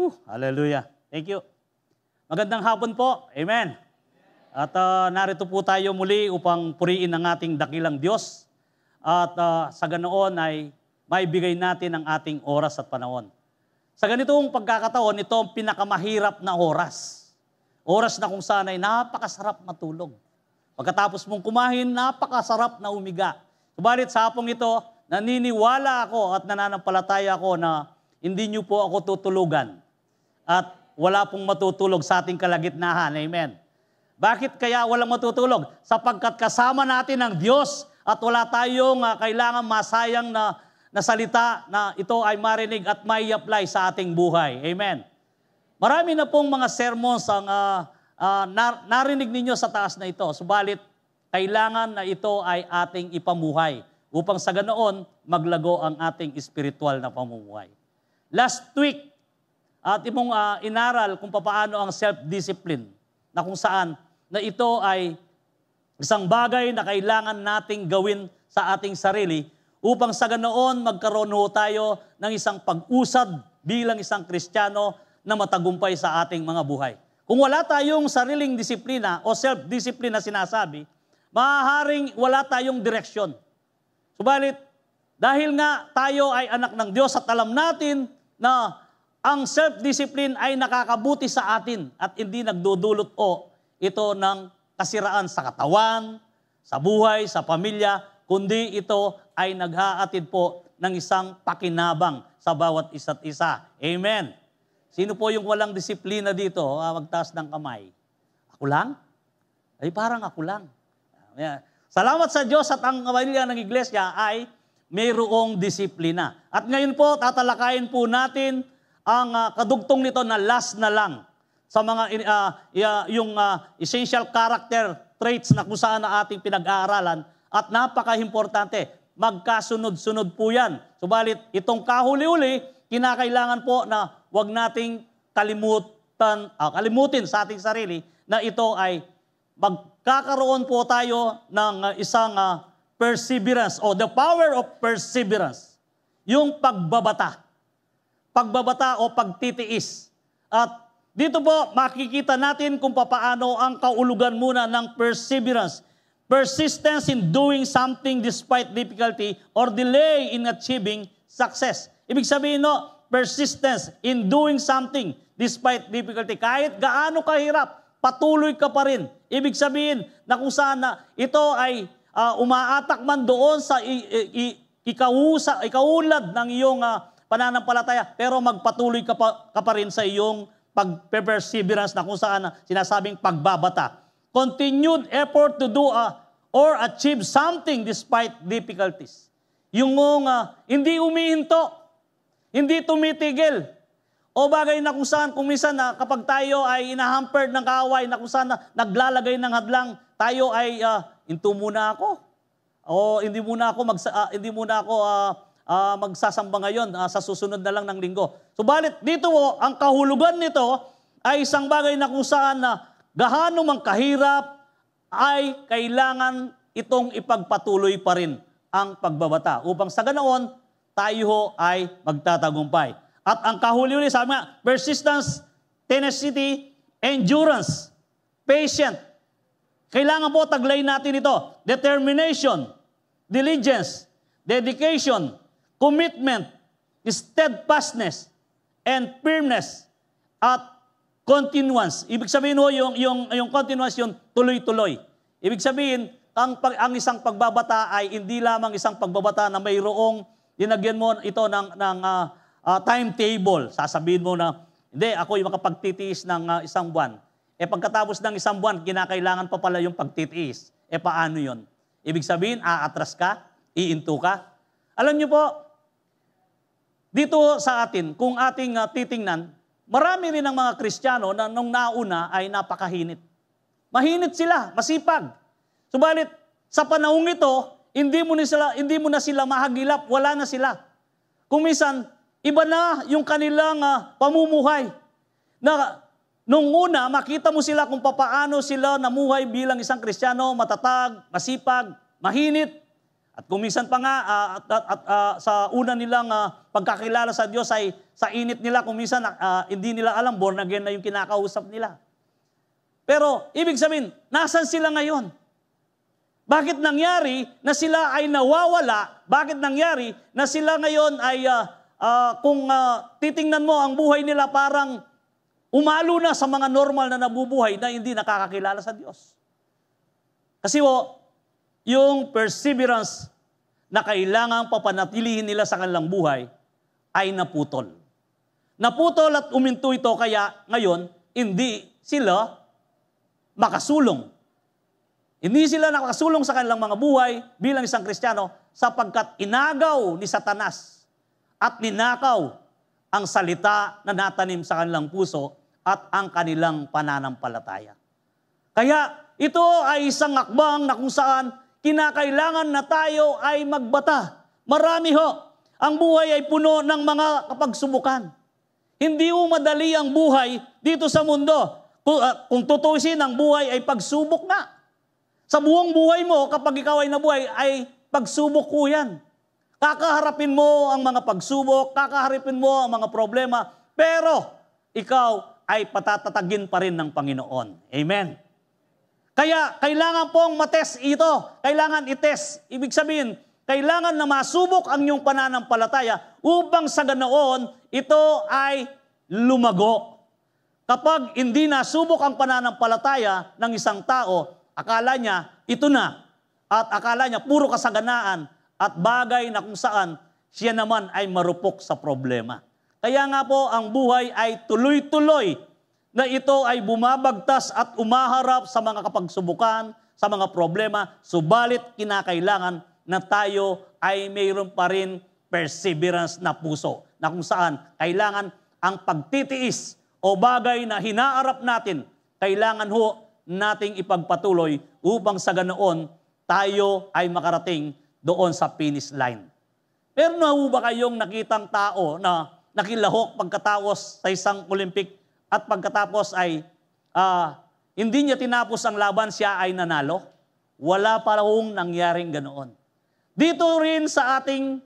Whew, hallelujah. Thank you. Magandang hapon po. Amen. At uh, narito po tayo muli upang puriin ang ating dakilang Diyos. At uh, sa ganoon ay maibigay natin ang ating oras at panahon. Sa ganitong pagkakataon, ito ang pinakamahirap na oras. Oras na kung saan ay napakasarap matulog. Pagkatapos mong kumain, napakasarap na umiga. Subalit sa hapong ito, naniniwala ako at nananampalataya ako na hindi niyo po ako tutulugan. At wala pong matutulog sa ating kalagitnahan. Amen. Bakit kaya walang matutulog? Sapagkat kasama natin ang Diyos at wala tayong uh, kailangan masayang na, na salita na ito ay marinig at may apply sa ating buhay. Amen. Marami na pong mga sermons ang uh, uh, nar- narinig ninyo sa taas na ito. Subalit, kailangan na ito ay ating ipamuhay upang sa ganoon maglago ang ating spiritual na pamumuhay. Last week, at imong uh, inaral kung paano ang self-discipline na kung saan na ito ay isang bagay na kailangan nating gawin sa ating sarili upang sa ganoon magkaroon ho tayo ng isang pag-usad bilang isang Kristiyano na matagumpay sa ating mga buhay. Kung wala tayong sariling disiplina o self-discipline na sinasabi, maaaring wala tayong direksyon. Subalit, dahil nga tayo ay anak ng Diyos at alam natin na ang self-discipline ay nakakabuti sa atin at hindi nagdudulot o ito ng kasiraan sa katawan, sa buhay, sa pamilya, kundi ito ay naghaatid po ng isang pakinabang sa bawat isa't isa. Amen. Sino po yung walang disiplina dito? Ah, magtaas ng kamay. Ako lang? Ay parang ako lang. Salamat sa Diyos at ang pamilya ng iglesia ay mayroong disiplina. At ngayon po, tatalakayin po natin ang uh, kadugtong nito na last na lang sa mga uh, yung uh, essential character traits na kung saan na ating pinag-aaralan at napaka-importante. Magkasunod-sunod po yan. Subalit, itong kahuli-uli, kinakailangan po na wag nating kalimutan, uh, kalimutin sa ating sarili na ito ay magkakaroon po tayo ng uh, isang uh, perseverance o the power of perseverance. Yung pagbabata pagbabata o pagtitiis. At dito po makikita natin kung paano ang kaulugan muna ng perseverance. Persistence in doing something despite difficulty or delay in achieving success. Ibig sabihin no, persistence in doing something despite difficulty. Kahit gaano kahirap, patuloy ka pa rin. Ibig sabihin na kung saan na ito ay uh, umaatak man doon sa i- i- ikausa, ikaulad ng iyong uh, pananampalataya, pero magpatuloy ka pa, ka pa rin sa iyong pag-perseverance na kung saan sinasabing pagbabata. Continued effort to do a, or achieve something despite difficulties. Yung uh, hindi umihinto, hindi tumitigil. O bagay na kung saan, kung minsan na kapag tayo ay inahampered ng kaaway, na kung saan na naglalagay ng hadlang, tayo ay, uh, into muna ako. O hindi muna ako, mag, uh, hindi muna ako uh, uh, magsasamba ngayon uh, sa susunod na lang ng linggo. Subalit dito po, ang kahulugan nito ay isang bagay na kung saan na gahano mang kahirap ay kailangan itong ipagpatuloy pa rin ang pagbabata upang sa ganoon tayo ho ay magtatagumpay. At ang kahuli-huli sabi nga, persistence, tenacity, endurance, patient. Kailangan po taglay natin ito. Determination, diligence, dedication, commitment, steadfastness, and firmness, at continuance. Ibig sabihin ho, yung, yung, yung continuance, yung tuloy-tuloy. Ibig sabihin, ang, pag, ang isang pagbabata ay hindi lamang isang pagbabata na mayroong dinagyan mo ito ng, ng uh, uh, timetable. Sasabihin mo na, hindi, ako yung makapagtitiis ng uh, isang buwan. E pagkatapos ng isang buwan, kinakailangan pa pala yung pagtitiis. E paano yon? Ibig sabihin, aatras ka, iinto ka. Alam niyo po, dito sa atin, kung ating uh, titingnan, marami rin ng mga Kristiyano na nung nauna ay napakahinit. Mahinit sila, masipag. Subalit, sa panahong ito, hindi mo, na sila, hindi mo na sila mahagilap, wala na sila. Kung minsan, iba na yung kanilang uh, pamumuhay. Na nung una, makita mo sila kung papaano sila namuhay bilang isang Kristiyano, matatag, masipag, mahinit. At kung minsan pa nga, uh, at, at, at, uh, sa una nilang uh, pagkakilala sa Diyos ay sa init nila, kung minsan uh, hindi nila alam, born again na yung kinakausap nila. Pero, ibig sabihin, nasan sila ngayon? Bakit nangyari na sila ay nawawala? Bakit nangyari na sila ngayon ay, uh, uh, kung uh, titingnan mo ang buhay nila parang umalo na sa mga normal na nabubuhay na hindi nakakakilala sa Diyos? Kasi wo, yung perseverance na kailangang papanatilihin nila sa kanilang buhay ay naputol. Naputol at uminto ito kaya ngayon hindi sila makasulong. Hindi sila nakasulong sa kanilang mga buhay bilang isang Kristiyano sapagkat inagaw ni Satanas at ninakaw ang salita na natanim sa kanilang puso at ang kanilang pananampalataya. Kaya ito ay isang akbang na kung saan kinakailangan na tayo ay magbata. Marami ho. Ang buhay ay puno ng mga kapagsubukan. Hindi mo madali ang buhay dito sa mundo. Kung, uh, kung tutusin, ang buhay ay pagsubok na. Sa buong buhay mo, kapag ikaw ay nabuhay, ay pagsubok ko yan. Kakaharapin mo ang mga pagsubok, kakaharapin mo ang mga problema, pero ikaw ay patatatagin pa rin ng Panginoon. Amen. Kaya kailangan pong matest ito. Kailangan itest. Ibig sabihin, kailangan na masubok ang iyong pananampalataya upang sa ganoon ito ay lumago. Kapag hindi nasubok ang pananampalataya ng isang tao, akala niya ito na. At akala niya puro kasaganaan at bagay na kung saan siya naman ay marupok sa problema. Kaya nga po ang buhay ay tuloy-tuloy na ito ay bumabagtas at umaharap sa mga kapagsubukan, sa mga problema, subalit kinakailangan na tayo ay mayroon pa rin perseverance na puso na kung saan kailangan ang pagtitiis o bagay na hinaarap natin, kailangan ho nating ipagpatuloy upang sa ganoon tayo ay makarating doon sa finish line. Pero na ba kayong nakitang tao na nakilahok pagkatapos sa isang Olympic at pagkatapos ay uh, hindi niya tinapos ang laban, siya ay nanalo. Wala pa hong nangyaring ganoon. Dito rin sa ating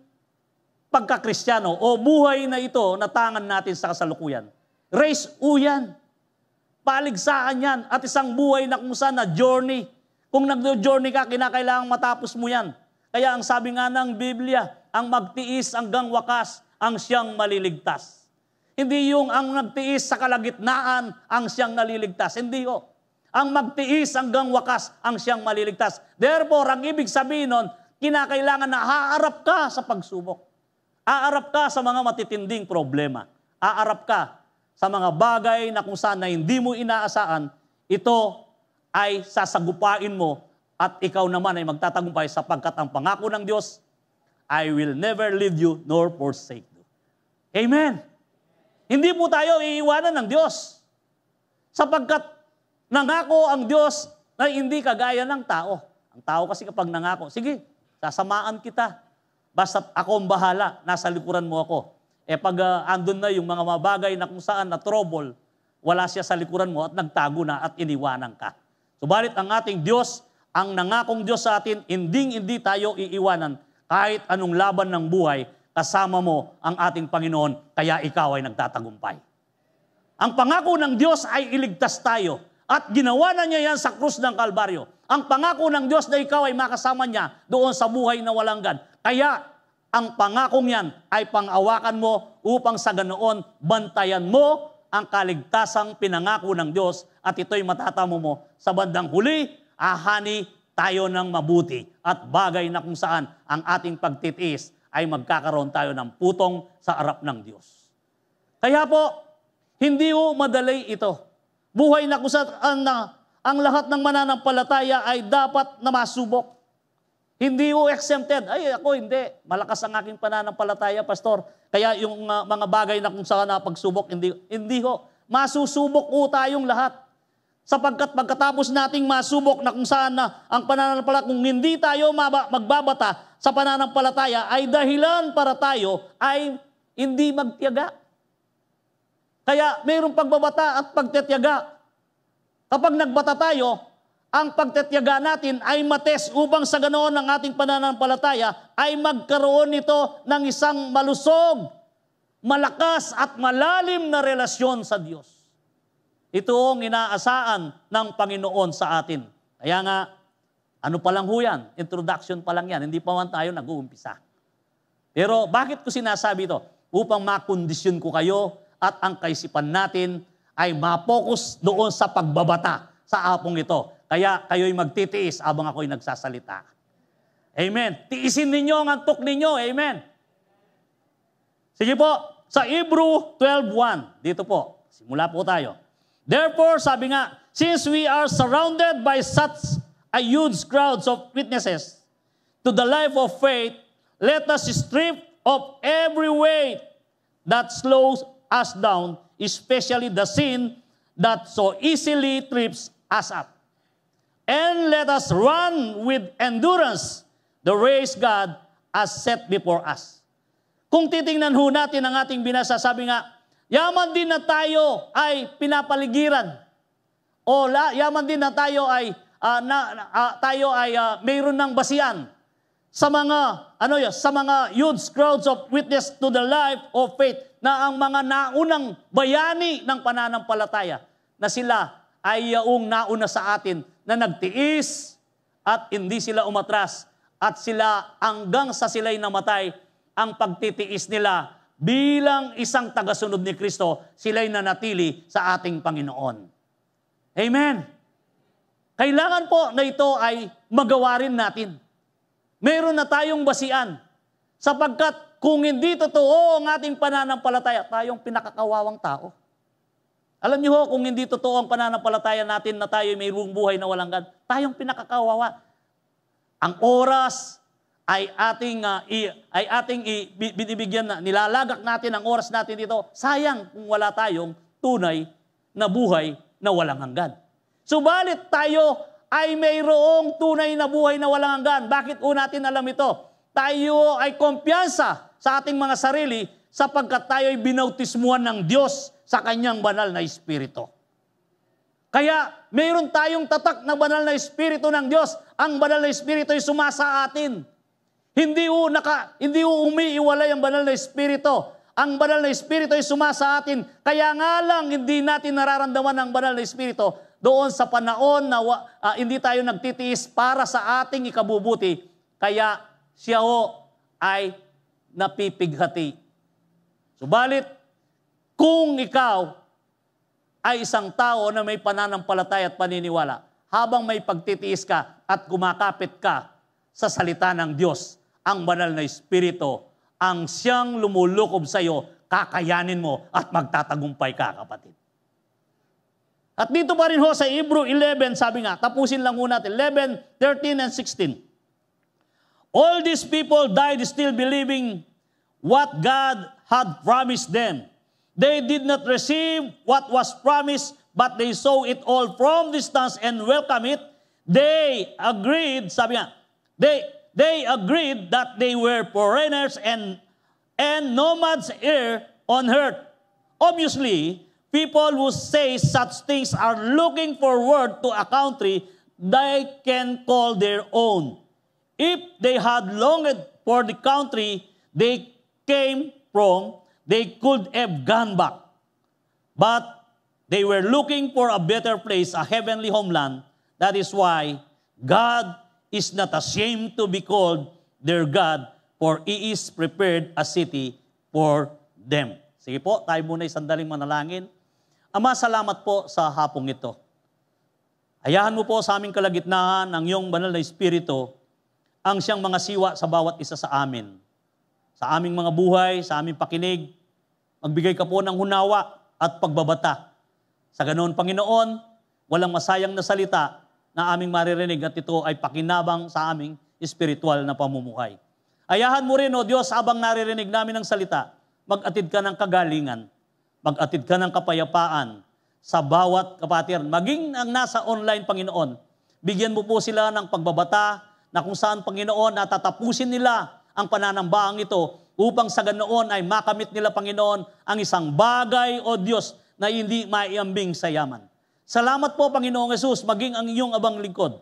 pagkakristyano o buhay na ito na tangan natin sa kasalukuyan. Race uyan. Paligsahan yan. At isang buhay na kung saan na journey. Kung nag-journey ka, kinakailangan matapos mo yan. Kaya ang sabi nga ng Biblia, ang magtiis hanggang wakas, ang siyang maliligtas. Hindi yung ang nagtiis sa kalagitnaan ang siyang naliligtas. Hindi ho. Ang magtiis hanggang wakas ang siyang maliligtas. Therefore, ang ibig sabihin nun, kinakailangan na haarap ka sa pagsubok. Aarap ka sa mga matitinding problema. Aarap ka sa mga bagay na kung saan na hindi mo inaasahan, ito ay sasagupain mo at ikaw naman ay magtatagumpay sapagkat ang pangako ng Diyos, I will never leave you nor forsake you. Amen. Hindi po tayo iiwanan ng Diyos. Sapagkat nangako ang Diyos na hindi kagaya ng tao. Ang tao kasi kapag nangako, sige, sasamaan kita. Basta ako ang bahala, nasa likuran mo ako. Eh pag uh, andun na yung mga mabagay na kung saan na trouble, wala siya sa likuran mo at nagtago na at iniwanan ka. Subalit ang ating Diyos, ang nangakong Diyos sa atin, hindi hindi tayo iiwanan kahit anong laban ng buhay, kasama mo ang ating Panginoon, kaya ikaw ay nagtatagumpay. Ang pangako ng Diyos ay iligtas tayo at ginawa na niya yan sa krus ng Kalbaryo. Ang pangako ng Diyos na ikaw ay makasama niya doon sa buhay na walang gan. Kaya ang pangakong yan ay pangawakan mo upang sa ganoon bantayan mo ang kaligtasang pinangako ng Diyos at ito'y matatamo mo sa bandang huli, ahani tayo ng mabuti at bagay na kung saan ang ating pagtitiis ay magkakaroon tayo ng putong sa arap ng Diyos. Kaya po, hindi ho madali ito. Buhay na kung saan na ang lahat ng mananampalataya ay dapat na masubok. Hindi ho exempted. Ay, ako hindi. Malakas ang aking pananampalataya, Pastor. Kaya yung uh, mga bagay na kung saan na pagsubok, hindi, hindi ho. Masusubok ho tayong lahat. Sapagkat pagkatapos nating masubok na kung saan na ang pananampalataya, kung hindi tayo magbabata sa pananampalataya, ay dahilan para tayo ay hindi magtiyaga. Kaya mayroong pagbabata at pagtitiyaga. Kapag nagbata tayo, ang pagtatyaga natin ay mates upang sa ganoon ang ating pananampalataya ay magkaroon nito ng isang malusog, malakas at malalim na relasyon sa Diyos. Ito ang inaasaan ng Panginoon sa atin. Kaya nga, ano pa lang ho yan? Introduction pa lang yan. Hindi pa man tayo nag-uumpisa. Pero bakit ko sinasabi ito? Upang makondisyon ko kayo at ang kaisipan natin ay mapokus doon sa pagbabata sa apong ito. Kaya kayo'y magtitiis abang ako'y nagsasalita. Amen. Tiisin ninyo ang antok ninyo. Amen. Sige po, sa Hebrew 12.1, dito po, simula po tayo. Therefore, sabi nga, since we are surrounded by such a huge crowds of witnesses to the life of faith, let us strip of every weight that slows us down, especially the sin that so easily trips us up. And let us run with endurance the race God has set before us. Kung titingnan ho natin ang ating binasa, sabi nga, Yaman din na tayo ay pinapaligiran. O la, yaman din na tayo ay uh, na, uh, tayo ay uh, mayroon ng basian sa mga ano yun, sa mga huge crowds of witness to the life of faith na ang mga naunang bayani ng pananampalataya na sila ay yaong nauna sa atin na nagtiis at hindi sila umatras at sila hanggang sa sila'y namatay ang pagtitiis nila bilang isang tagasunod ni Kristo, sila'y nanatili sa ating Panginoon. Amen. Kailangan po na ito ay magawa rin natin. Meron na tayong basian. Sapagkat kung hindi totoo ang ating pananampalataya, tayong pinakakawawang tao. Alam niyo ho, kung hindi totoo ang pananampalataya natin na tayo may buhay na walang God, tayong pinakakawawa. Ang oras, ay ating uh, i, ay ating i, binibigyan na nilalagak natin ang oras natin dito. Sayang kung wala tayong tunay na buhay na walang hanggan. Subalit tayo ay mayroong tunay na buhay na walang hanggan. Bakit po natin alam ito? Tayo ay kumpiyansa sa ating mga sarili sapagkat tayo ay binautismuhan ng Diyos sa kanyang banal na Espiritu. Kaya mayroon tayong tatak na banal na Espiritu ng Diyos. Ang banal na Espiritu ay sumasa atin hindi u naka, hindi u umiiwalay ang banal na espiritu. Ang banal na espiritu ay sumasa atin. Kaya nga lang hindi natin nararamdaman ang banal na espiritu doon sa panahon na uh, hindi tayo nagtitiis para sa ating ikabubuti. Kaya siya ho ay napipighati. Subalit, kung ikaw ay isang tao na may pananampalataya at paniniwala, habang may pagtitiis ka at kumakapit ka sa salita ng Diyos, ang banal na Espiritu ang siyang lumulukob sa iyo, kakayanin mo at magtatagumpay ka, kapatid. At dito pa rin ho sa Hebrew 11, sabi nga, tapusin lang ho natin, 11, 13, and 16. All these people died still believing what God had promised them. They did not receive what was promised, but they saw it all from distance and welcome it. They agreed, sabi nga, they, they agreed that they were foreigners and, and nomads here on earth. Obviously, people who say such things are looking forward to a country they can call their own. If they had longed for the country they came from, they could have gone back. But they were looking for a better place, a heavenly homeland. That is why God is not ashamed to be called their God, for He is prepared a city for them. Sige po, tayo muna sandaling manalangin. Ama, salamat po sa hapong ito. Ayahan mo po sa aming kalagitnaan ang iyong banal na Espiritu ang siyang mga siwa sa bawat isa sa amin. Sa aming mga buhay, sa aming pakinig, magbigay ka po ng hunawa at pagbabata. Sa ganoon, Panginoon, walang masayang na salita na aming maririnig at ito ay pakinabang sa aming espiritual na pamumuhay. Ayahan mo rin, O Diyos, abang naririnig namin ng salita, mag-atid ka ng kagalingan, mag-atid ka ng kapayapaan sa bawat kapatiran. Maging ang nasa online, Panginoon, bigyan mo po sila ng pagbabata na kung saan, Panginoon, natatapusin nila ang pananambaang ito upang sa ganoon ay makamit nila, Panginoon, ang isang bagay, O Diyos, na hindi maiambing sa yaman. Salamat po, Panginoong Yesus, maging ang iyong abang lingkod.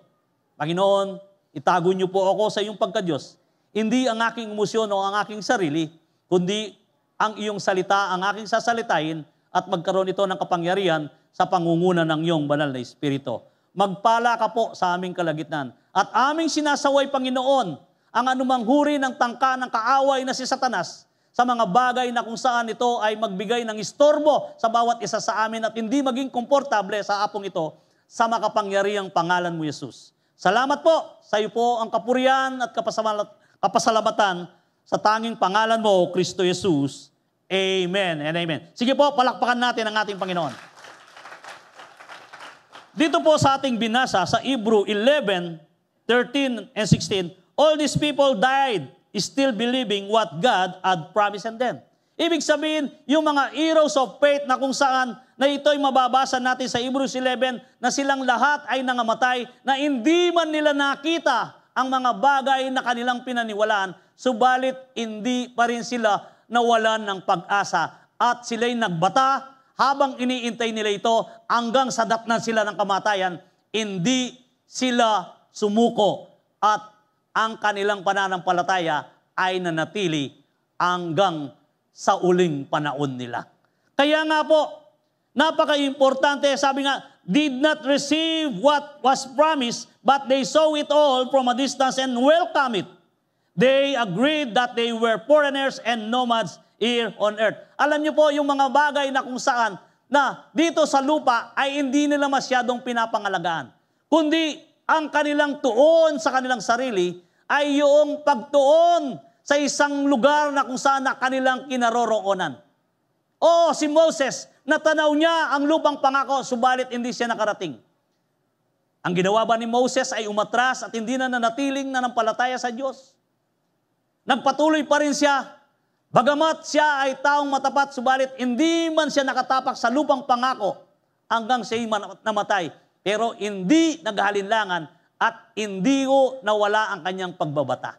Panginoon, itago niyo po ako sa iyong pagkadyos. Hindi ang aking emosyon o ang aking sarili, kundi ang iyong salita, ang aking sasalitain at magkaroon ito ng kapangyarihan sa pangunguna ng iyong banal na Espiritu. Magpala ka po sa aming kalagitnan. At aming sinasaway, Panginoon, ang anumang huri ng tangka ng kaaway na si Satanas sa mga bagay na kung saan ito ay magbigay ng istorbo sa bawat isa sa amin at hindi maging komportable sa apong ito sa makapangyariang pangalan mo, Yesus. Salamat po. Sa iyo po ang kapurian at kapasalamatan sa tanging pangalan mo, Kristo Jesus. Amen and amen. Sige po, palakpakan natin ang ating Panginoon. Dito po sa ating binasa sa Hebrew 11, 13 and 16, all these people died still believing what God had promised them. Ibig sabihin, yung mga heroes of faith na kung saan na ito'y mababasa natin sa Hebrews 11 na silang lahat ay nangamatay na hindi man nila nakita ang mga bagay na kanilang pinaniwalaan, subalit hindi pa rin sila nawalan ng pag-asa at sila'y nagbata habang iniintay nila ito hanggang sa datnan sila ng kamatayan, hindi sila sumuko at ang kanilang pananampalataya ay nanatili hanggang sa uling panahon nila. Kaya nga po, napaka-importante, sabi nga, did not receive what was promised, but they saw it all from a distance and welcome it. They agreed that they were foreigners and nomads here on earth. Alam niyo po, yung mga bagay na kung saan na dito sa lupa ay hindi nila masyadong pinapangalagaan. Kundi ang kanilang tuon sa kanilang sarili ay yung pagtuon sa isang lugar na kung saan na kanilang kinaroroonan. Oo, si Moses, natanaw niya ang lupang pangako, subalit hindi siya nakarating. Ang ginawa ba ni Moses ay umatras at hindi na nanatiling nanampalataya sa Diyos. Nagpatuloy pa rin siya, bagamat siya ay taong matapat, subalit hindi man siya nakatapak sa lupang pangako hanggang siya namatay. Pero hindi naghalinlangan at hindi ko nawala ang kanyang pagbabata.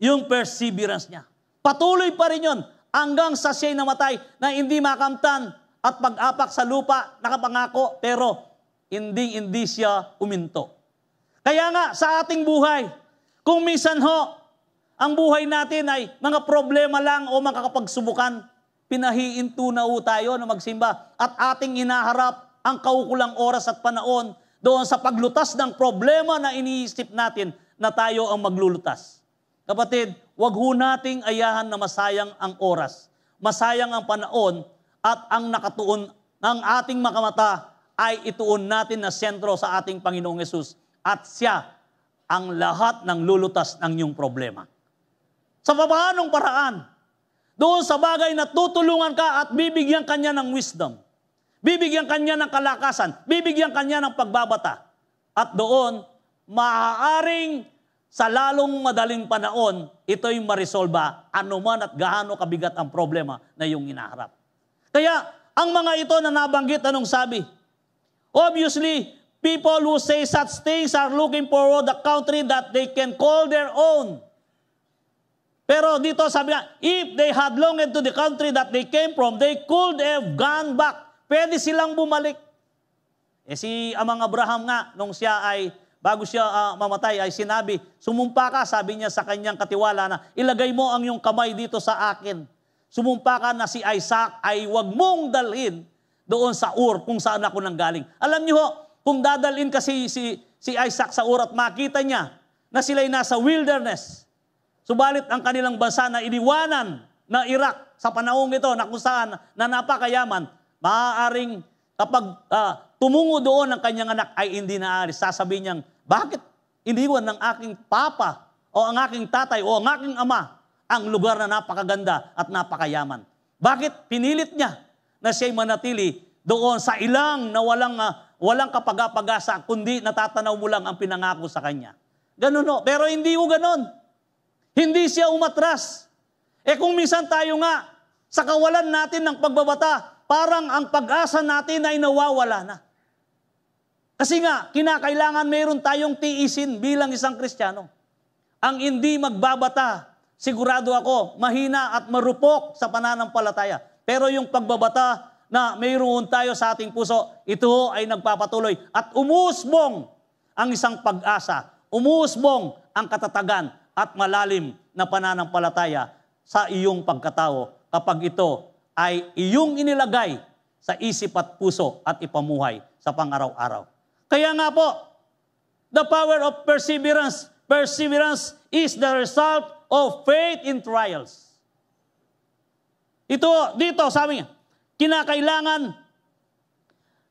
Yung perseverance niya. Patuloy pa rin yun hanggang sa siya'y namatay na hindi makamtan at pag-apak sa lupa, nakapangako, pero hindi hindi siya uminto. Kaya nga, sa ating buhay, kung minsan ho, ang buhay natin ay mga problema lang o makakapagsubukan, pinahiinto na ho tayo na magsimba at ating inaharap ang kaukulang oras at panahon doon sa paglutas ng problema na iniisip natin na tayo ang maglulutas. Kapatid, wag ho nating ayahan na masayang ang oras, masayang ang panahon, at ang nakatuon ng ating makamata ay ituon natin na sentro sa ating Panginoong Yesus at siya ang lahat ng lulutas ng iyong problema. Sa paanong paraan? Doon sa bagay na tutulungan ka at bibigyan kanya ng wisdom. Bibigyan kanya ng kalakasan. Bibigyan kanya ng pagbabata. At doon, maaaring sa lalong madaling panahon, ito'y marisolba anuman at gaano kabigat ang problema na iyong inaharap. Kaya, ang mga ito na nabanggit, anong sabi? Obviously, people who say such things are looking forward the country that they can call their own. Pero dito sabi nga, if they had longed to the country that they came from, they could have gone back. Pwede silang bumalik. Eh si Amang Abraham nga, nung siya ay, bago siya uh, mamatay, ay sinabi, sumumpa ka, sabi niya sa kanyang katiwala na, ilagay mo ang iyong kamay dito sa akin. Sumumpa ka na si Isaac ay wag mong dalhin doon sa Ur kung saan ako nanggaling. Alam niyo ho, kung dadalhin kasi si, si Isaac sa Ur at makita niya na sila'y nasa wilderness, Subalit ang kanilang bansa na iniwanan na Iraq sa panahong ito na kung saan na napakayaman, maaaring kapag uh, tumungo doon ang kanyang anak ay hindi naalis. Sasabihin niyang, bakit iniwan ng aking papa o ang aking tatay o ang aking ama ang lugar na napakaganda at napakayaman? Bakit pinilit niya na siya'y manatili doon sa ilang na walang, uh, walang kapag-apagasa, kundi natatanaw mo lang ang pinangako sa kanya? Ganun no. Pero hindi mo ganun. Hindi siya umatras. Eh kung minsan tayo nga, sa kawalan natin ng pagbabata, parang ang pag-asa natin ay nawawala na. Kasi nga, kinakailangan mayroon tayong tiisin bilang isang Kristiyano. Ang hindi magbabata, sigurado ako, mahina at marupok sa pananampalataya. Pero yung pagbabata na mayroon tayo sa ating puso, ito ay nagpapatuloy at umusbong ang isang pag-asa, umusbong ang katatagan at malalim na pananampalataya sa iyong pagkatao kapag ito ay iyong inilagay sa isip at puso at ipamuhay sa pang-araw-araw. Kaya nga po, the power of perseverance, perseverance is the result of faith in trials. Ito, dito, sabi niya, kinakailangan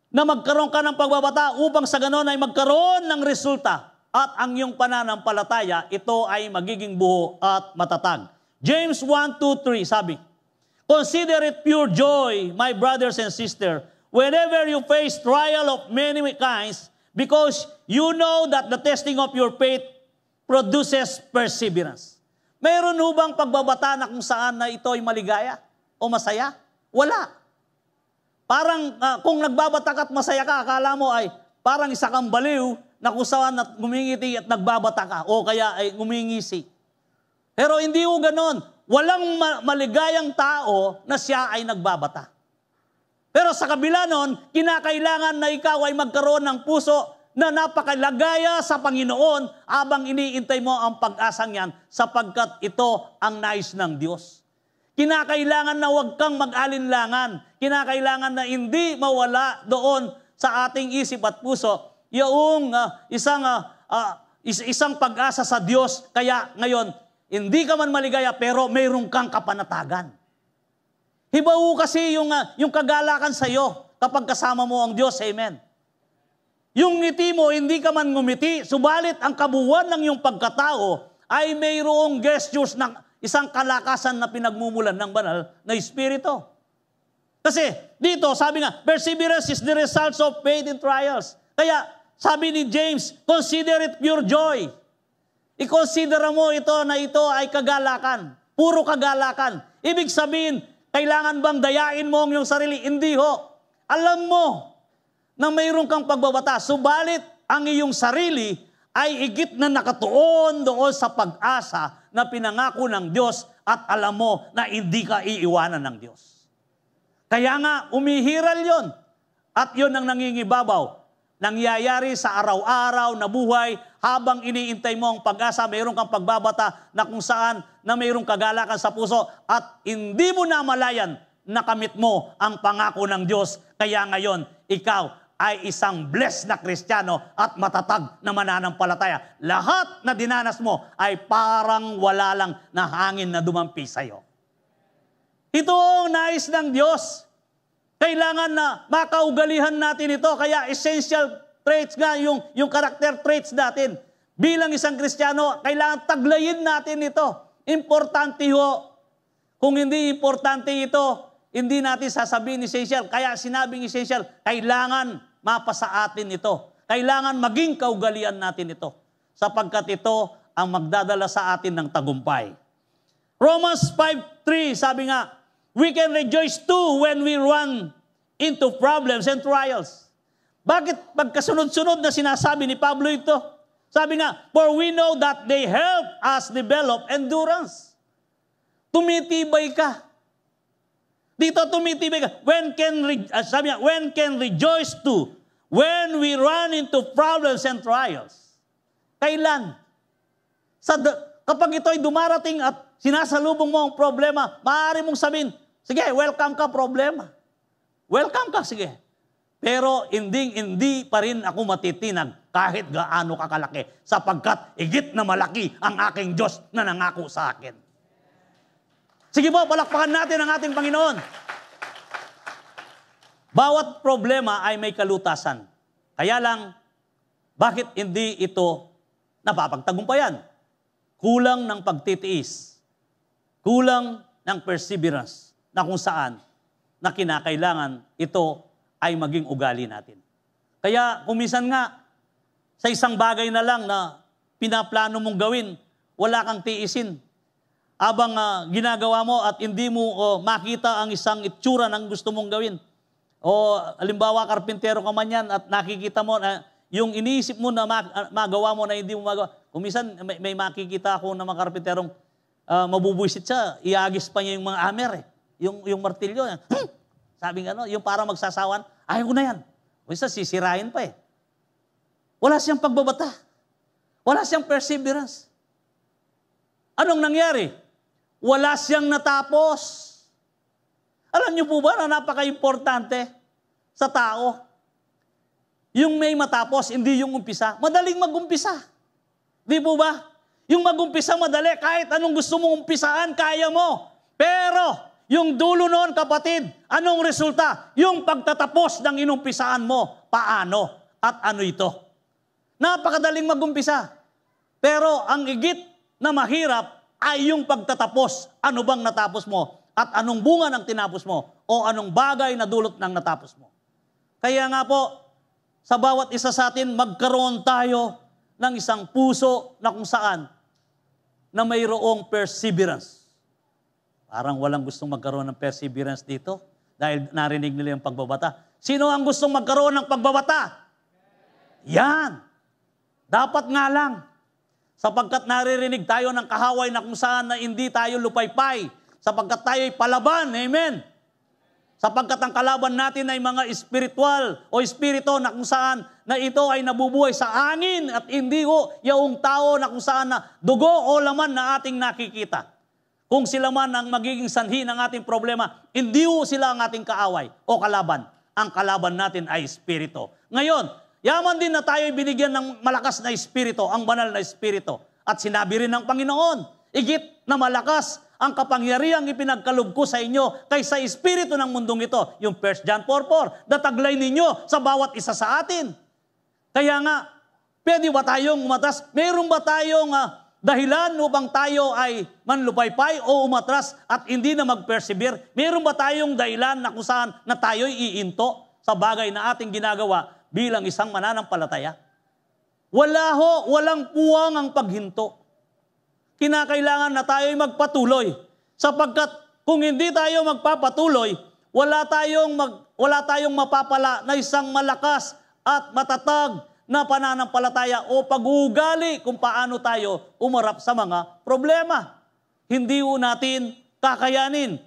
na magkaroon ka ng pagbabata upang sa ganon ay magkaroon ng resulta at ang iyong pananampalataya, ito ay magiging buo at matatag. James 1, 2, 3, sabi, Consider it pure joy, my brothers and sisters, whenever you face trial of many kinds, because you know that the testing of your faith produces perseverance. Mayroon ho bang pagbabata na kung saan na ito ay maligaya o masaya? Wala. Parang uh, kung nagbabata ka at masaya ka, akala mo ay parang isa kang baliw na kung saan at gumingiti at nagbabata ka o kaya ay gumingisi. Pero hindi ho ganon. Walang maligayang tao na siya ay nagbabata. Pero sa kabila nun, kinakailangan na ikaw ay magkaroon ng puso na napakalagaya sa Panginoon habang iniintay mo ang pag-asang yan sapagkat ito ang nais ng Diyos. Kinakailangan na huwag kang mag-alinlangan. Kinakailangan na hindi mawala doon sa ating isip at puso yung uh, isang uh, uh, is- isang pag-asa sa Diyos. Kaya ngayon, hindi ka man maligaya pero mayroon kang kapanatagan. Hibaw kasi yung, uh, yung kagalakan sa iyo kapag kasama mo ang Diyos. Amen. Yung ngiti mo, hindi ka man ngumiti, subalit ang kabuuan ng iyong pagkatao ay mayroong gestures ng Isang kalakasan na pinagmumulan ng banal na Espiritu. Kasi dito, sabi nga, perseverance is the results of faith in trials. Kaya, sabi ni James, consider it pure joy. I-consider mo ito na ito ay kagalakan. Puro kagalakan. Ibig sabihin, kailangan bang dayain mo ang iyong sarili? Hindi ho. Alam mo na mayroon kang pagbabata. Subalit, ang iyong sarili ay igit na nakatuon doon sa pag-asa na pinangako ng Diyos at alam mo na hindi ka iiwanan ng Diyos. Kaya nga, umihiral yon At yon ang nangingibabaw. Nangyayari sa araw-araw na buhay habang iniintay mo ang pag-asa, mayroon kang pagbabata na kung saan na mayroong kagalakan sa puso at hindi mo na malayan na kamit mo ang pangako ng Diyos. Kaya ngayon, ikaw ay isang blessed na kristyano at matatag na mananampalataya. Lahat na dinanas mo ay parang wala lang na hangin na dumampi sa iyo. Ito ang nais ng Diyos. Kailangan na makaugalihan natin ito. Kaya essential traits nga, yung, yung character traits natin. Bilang isang kristyano, kailangan taglayin natin ito. Importante ho. Kung hindi importante ito, hindi natin sasabihin essential. Kaya sinabing essential, kailangan mapasa atin ito. Kailangan maging kaugalian natin ito. Sapagkat ito ang magdadala sa atin ng tagumpay. Romans 5.3, sabi nga, We can rejoice too when we run into problems and trials. Bakit pagkasunod-sunod na sinasabi ni Pablo ito? Sabi nga, For we know that they help us develop endurance. Tumitibay ka. Dito tumitibay ka. When can, uh, sabi nga, when can rejoice to when we run into problems and trials. Kailan? Sa, kapag ito ay dumarating at sinasalubong mo ang problema, maaari mong sabihin, sige, welcome ka problema. Welcome ka, sige. Pero hindi, hindi pa rin ako matitinag kahit gaano kakalaki sapagkat igit na malaki ang aking Diyos na nangako sa akin. Sige po, palakpakan natin ang ating Panginoon. Bawat problema ay may kalutasan. Kaya lang, bakit hindi ito napapagtagumpayan? Kulang ng pagtitiis. Kulang ng perseverance na kung saan na kinakailangan ito ay maging ugali natin. Kaya kumisan nga, sa isang bagay na lang na pinaplano mong gawin, wala kang tiisin abang uh, ginagawa mo at hindi mo uh, makita ang isang itsura ng gusto mong gawin. O alimbawa, karpintero ka man yan at nakikita mo na yung iniisip mo na ah, magawa mo na hindi mo magawa. Kumisan, may, may makikita ako na mga karpinterong uh, mabubwisit siya, iagis pa niya yung mga amer eh. Yung, yung martilyo. Hmm! Sabi nga, no, yung para magsasawan, ayaw ko na yan. O isa, sisirain pa eh. Wala siyang pagbabata. Wala siyang perseverance. Anong nangyari? Wala siyang natapos. Alam niyo po ba na napaka-importante sa tao? Yung may matapos, hindi yung umpisa. Madaling mag-umpisa. Di po ba? Yung mag-umpisa madali, kahit anong gusto mong umpisaan, kaya mo. Pero, yung dulo noon, kapatid, anong resulta? Yung pagtatapos ng inumpisaan mo, paano? At ano ito? Napakadaling mag-umpisa. Pero ang igit na mahirap ay yung pagtatapos. Ano bang natapos mo? At anong bunga ng tinapos mo? O anong bagay na dulot ng natapos mo? Kaya nga po, sa bawat isa sa atin, magkaroon tayo ng isang puso na kung saan na mayroong perseverance. Parang walang gustong magkaroon ng perseverance dito dahil narinig nila yung pagbabata. Sino ang gustong magkaroon ng pagbabata? Yan. Dapat nga lang. Sapagkat naririnig tayo ng kahaway na kung saan na hindi tayo lupaypay. Sapagkat tayo ay palaban. Amen. Sapagkat ang kalaban natin ay mga espiritual o espirito na kung saan na ito ay nabubuhay sa angin at hindi ho yung tao na kung saan na dugo o laman na ating nakikita. Kung sila man ang magiging sanhi ng ating problema, hindi ho sila ang ating kaaway o kalaban. Ang kalaban natin ay espirito. Ngayon, Yaman din na tayo binigyan ng malakas na espiritu, ang banal na espiritu. At sinabi rin ng Panginoon, igit na malakas ang kapangyarihang ipinagkalob ko sa inyo kaysa espiritu ng mundong ito. Yung 1 John 4.4, dataglay ninyo sa bawat isa sa atin. Kaya nga, pwede ba tayong umatras? Meron ba tayong uh, dahilan upang tayo ay manlupaypay o umatras at hindi na mag-persevere? Meron ba tayong dahilan na kung na tayo'y iinto sa bagay na ating ginagawa bilang isang mananampalataya. Wala ho, walang puwang ang paghinto. Kinakailangan na tayo'y magpatuloy. Sapagkat kung hindi tayo magpapatuloy, wala tayong, mag, wala tayong mapapala na isang malakas at matatag na pananampalataya o pag-uugali kung paano tayo umarap sa mga problema. Hindi ho natin kakayanin.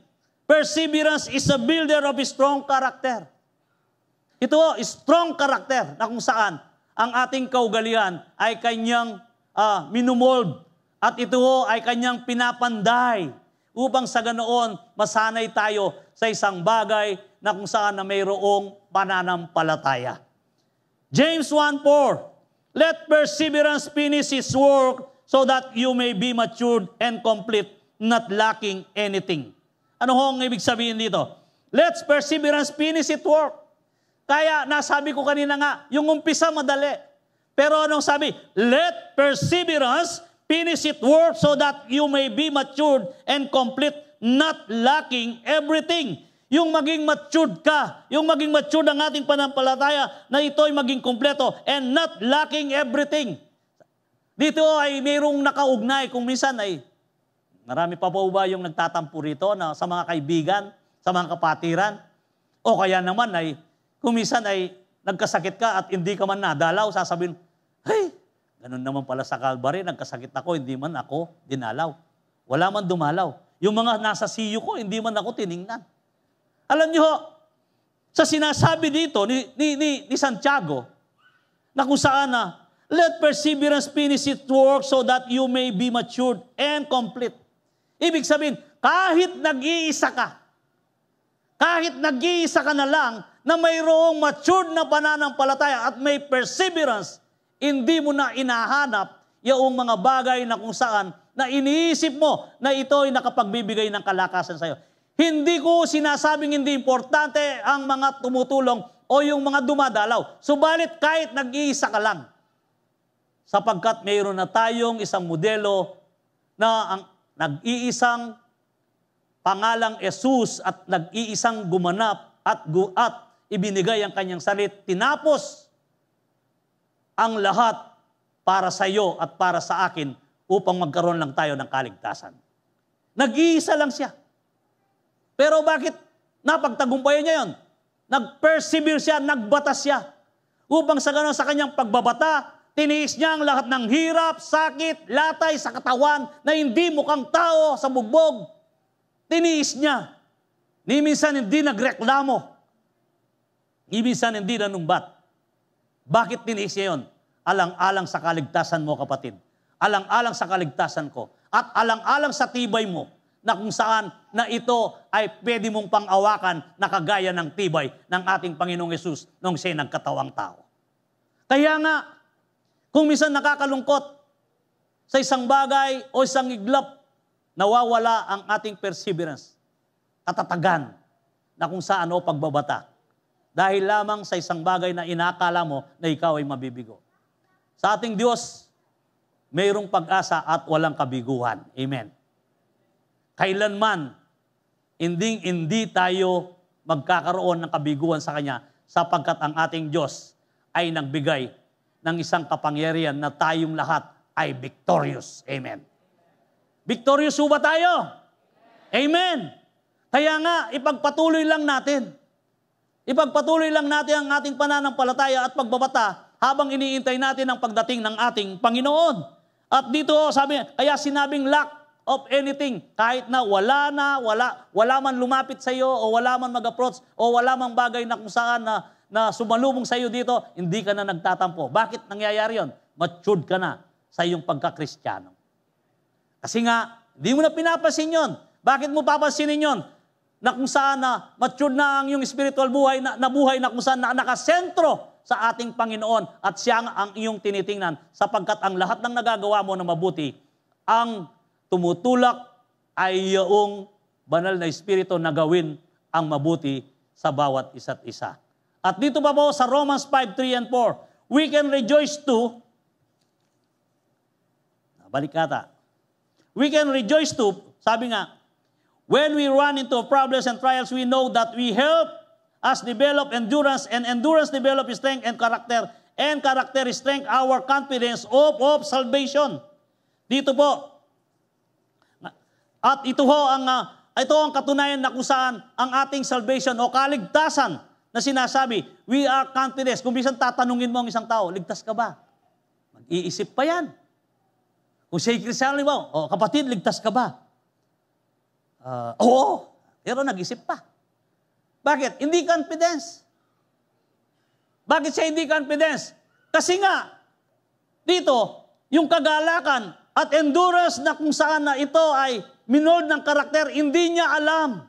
Perseverance is a builder of strong character. Ito, strong character na kung saan ang ating kaugalian ay kanyang uh, minumold at ito ay kanyang pinapanday upang sa ganoon masanay tayo sa isang bagay na kung saan na mayroong pananampalataya. James 1.4 Let perseverance finish its work so that you may be matured and complete, not lacking anything. Ano ho ang ibig sabihin dito? Let perseverance finish its work. Kaya nasabi ko kanina nga, yung umpisa madali. Pero anong sabi? Let perseverance finish it work so that you may be matured and complete, not lacking everything. Yung maging matured ka, yung maging matured ang ating panampalataya na ito ay maging kompleto and not lacking everything. Dito ay mayroong nakaugnay kung minsan ay marami pa po ba yung nagtatampo rito na sa mga kaibigan, sa mga kapatiran, o kaya naman ay kung minsan ay nagkasakit ka at hindi ka man nadalaw, sasabihin, hey, ganun naman pala sa Calvary, nagkasakit ako, hindi man ako dinalaw. Wala man dumalaw. Yung mga nasa siyo ko, hindi man ako tiningnan. Alam niyo, sa sinasabi dito ni, ni, ni, ni Santiago, na kung saan na, let perseverance finish its work so that you may be matured and complete. Ibig sabihin, kahit nag-iisa ka, kahit nag-iisa ka na lang, na mayroong matured na pananampalataya at may perseverance, hindi mo na inahanap yung mga bagay na kung saan na iniisip mo na ito ay nakapagbibigay ng kalakasan sa iyo. Hindi ko sinasabing hindi importante ang mga tumutulong o yung mga dumadalaw. Subalit kahit nag-iisa ka lang, sapagkat mayroon na tayong isang modelo na ang nag-iisang pangalang Jesus at nag-iisang gumanap at, gu- at ibinigay ang kanyang salit, tinapos ang lahat para sa iyo at para sa akin upang magkaroon lang tayo ng kaligtasan. Nag-iisa lang siya. Pero bakit napagtagumpayan niya yon? Nag-persevere siya, nagbatas siya. Upang sa gano'n sa kanyang pagbabata, tiniis niya ang lahat ng hirap, sakit, latay sa katawan na hindi mukhang tao sa bugbog. Tiniis niya Ni minsan hindi nagreklamo. Ni minsan hindi nanumbat. Bakit tiniis niya yun? Alang-alang sa kaligtasan mo, kapatid. Alang-alang sa kaligtasan ko. At alang-alang sa tibay mo na kung saan na ito ay pwede mong pangawakan na kagaya ng tibay ng ating Panginoong Yesus nung siya nagkatawang tao. Kaya nga, kung minsan nakakalungkot sa isang bagay o isang iglap, nawawala ang ating perseverance, katatagan na kung saan o pagbabata. Dahil lamang sa isang bagay na inakala mo na ikaw ay mabibigo. Sa ating Diyos, mayroong pag-asa at walang kabiguhan. Amen kailanman hindi hindi tayo magkakaroon ng kabiguan sa Kanya sapagkat ang ating Diyos ay nagbigay ng isang kapangyarihan na tayong lahat ay victorious. Amen. Victorious ba tayo? Amen. Kaya nga, ipagpatuloy lang natin. Ipagpatuloy lang natin ang ating pananampalataya at pagbabata habang iniintay natin ang pagdating ng ating Panginoon. At dito, sabi, kaya sinabing lack of anything. Kahit na wala na, wala, wala man lumapit sa iyo o wala man mag-approach o wala man bagay na kung saan na, na sumalubong sa iyo dito, hindi ka na nagtatampo. Bakit nangyayari yon? Matured ka na sa iyong pagkakristyano. Kasi nga, hindi mo na pinapansin yon. Bakit mo papansinin yon? Na kung saan na matured na ang iyong spiritual buhay, na, na buhay na kung saan na nakasentro sa ating Panginoon at siya ang iyong tinitingnan sapagkat ang lahat ng nagagawa mo na mabuti, ang tumutulak ay yung banal na espiritu na gawin ang mabuti sa bawat isa't isa. At dito pa po sa Romans 5, 3 and 4, we can rejoice to, balik kata, we can rejoice to, sabi nga, when we run into problems and trials, we know that we help us develop endurance, and endurance develop strength and character, and character strength our confidence of, of salvation. Dito po, at ito ho ang uh, ito ang katunayan na kung saan ang ating salvation o kaligtasan na sinasabi, we are confident. Kung minsan tatanungin mo ang isang tao, ligtas ka ba? Mag-iisip pa yan. Kung siya'y kristyano mo, oh, kapatid, ligtas ka ba? Uh, oo, pero nag-isip pa. Bakit? Hindi confidence. Bakit siya hindi confidence? Kasi nga, dito, yung kagalakan at endurance na kung saan na ito ay minold ng karakter, hindi niya alam.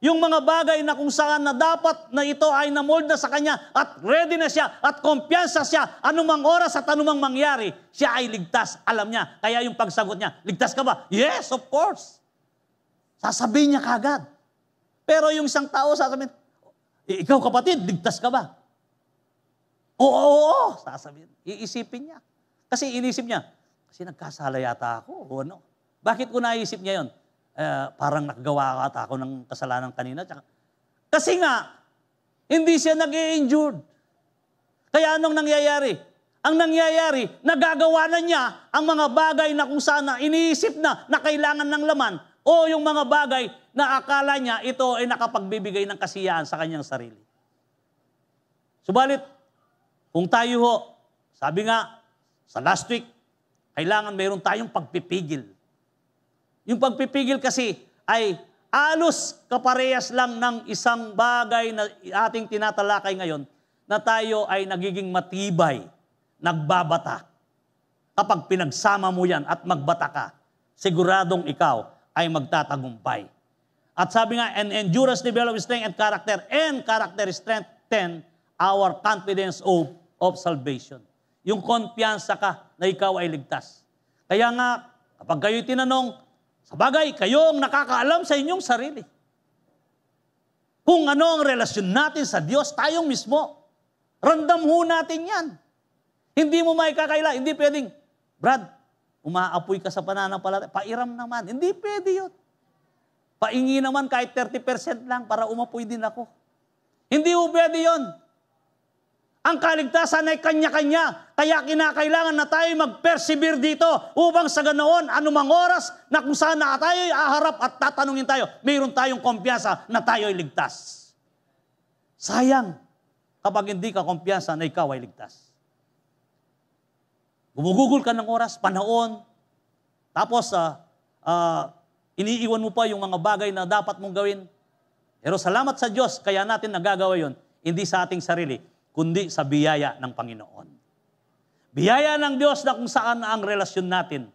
Yung mga bagay na kung saan na dapat na ito ay namold na sa kanya at ready na siya at kumpiyansa siya, anumang oras at anumang mangyari, siya ay ligtas. Alam niya. Kaya yung pagsagot niya, ligtas ka ba? Yes, of course. Sasabihin niya kagad. Pero yung isang tao sasabihin, eh, ikaw kapatid, ligtas ka ba? Oo, oo, oo, sasabihin. Iisipin niya. Kasi inisip niya, kasi nagkasala yata ako. O ano? Bakit ko naisip niya yun? Uh, parang nakagawa ata ako ng kasalanan kanina. Tsaka, kasi nga, hindi siya nag injured Kaya anong nangyayari? Ang nangyayari, nagagawa na niya ang mga bagay na kung saan na iniisip na na kailangan ng laman o yung mga bagay na akala niya ito ay nakapagbibigay ng kasiyaan sa kanyang sarili. Subalit, kung tayo ho, sabi nga, sa last week, kailangan mayroon tayong pagpipigil yung pagpipigil kasi ay alos kaparehas lang ng isang bagay na ating tinatalakay ngayon na tayo ay nagiging matibay, nagbabata. Kapag pinagsama mo yan at magbata ka, siguradong ikaw ay magtatagumpay. At sabi nga, and endurance develops strength and character, and character strengthen our confidence of, of salvation. Yung kumpiyansa ka na ikaw ay ligtas. Kaya nga, kapag kayo tinanong, sa bagay, kayo ang nakakaalam sa inyong sarili. Kung ano ang relasyon natin sa Diyos, tayong mismo. Randam ho natin yan. Hindi mo may kakaila, hindi pwedeng, Brad, umaapoy ka sa pananampalataya, pairam naman. Hindi pwede yun. Paingi naman kahit 30% lang para umapoy din ako. Hindi ho pwede yun. Ang kaligtasan ay kanya-kanya. Kaya kinakailangan na tayo mag-persevere dito upang sa ganoon, anumang oras na kung saan na tayo ay aharap at tatanungin tayo, mayroon tayong kumpiyansa na tayo ay ligtas. Sayang kapag hindi ka kumpiyansa na ikaw ay ligtas. Gumugugol ka ng oras, panahon, tapos uh, uh, iniiwan mo pa yung mga bagay na dapat mong gawin. Pero salamat sa Diyos, kaya natin nagagawa yon hindi sa ating sarili, kundi sa biyaya ng Panginoon. Biyaya ng Diyos na kung saan ang relasyon natin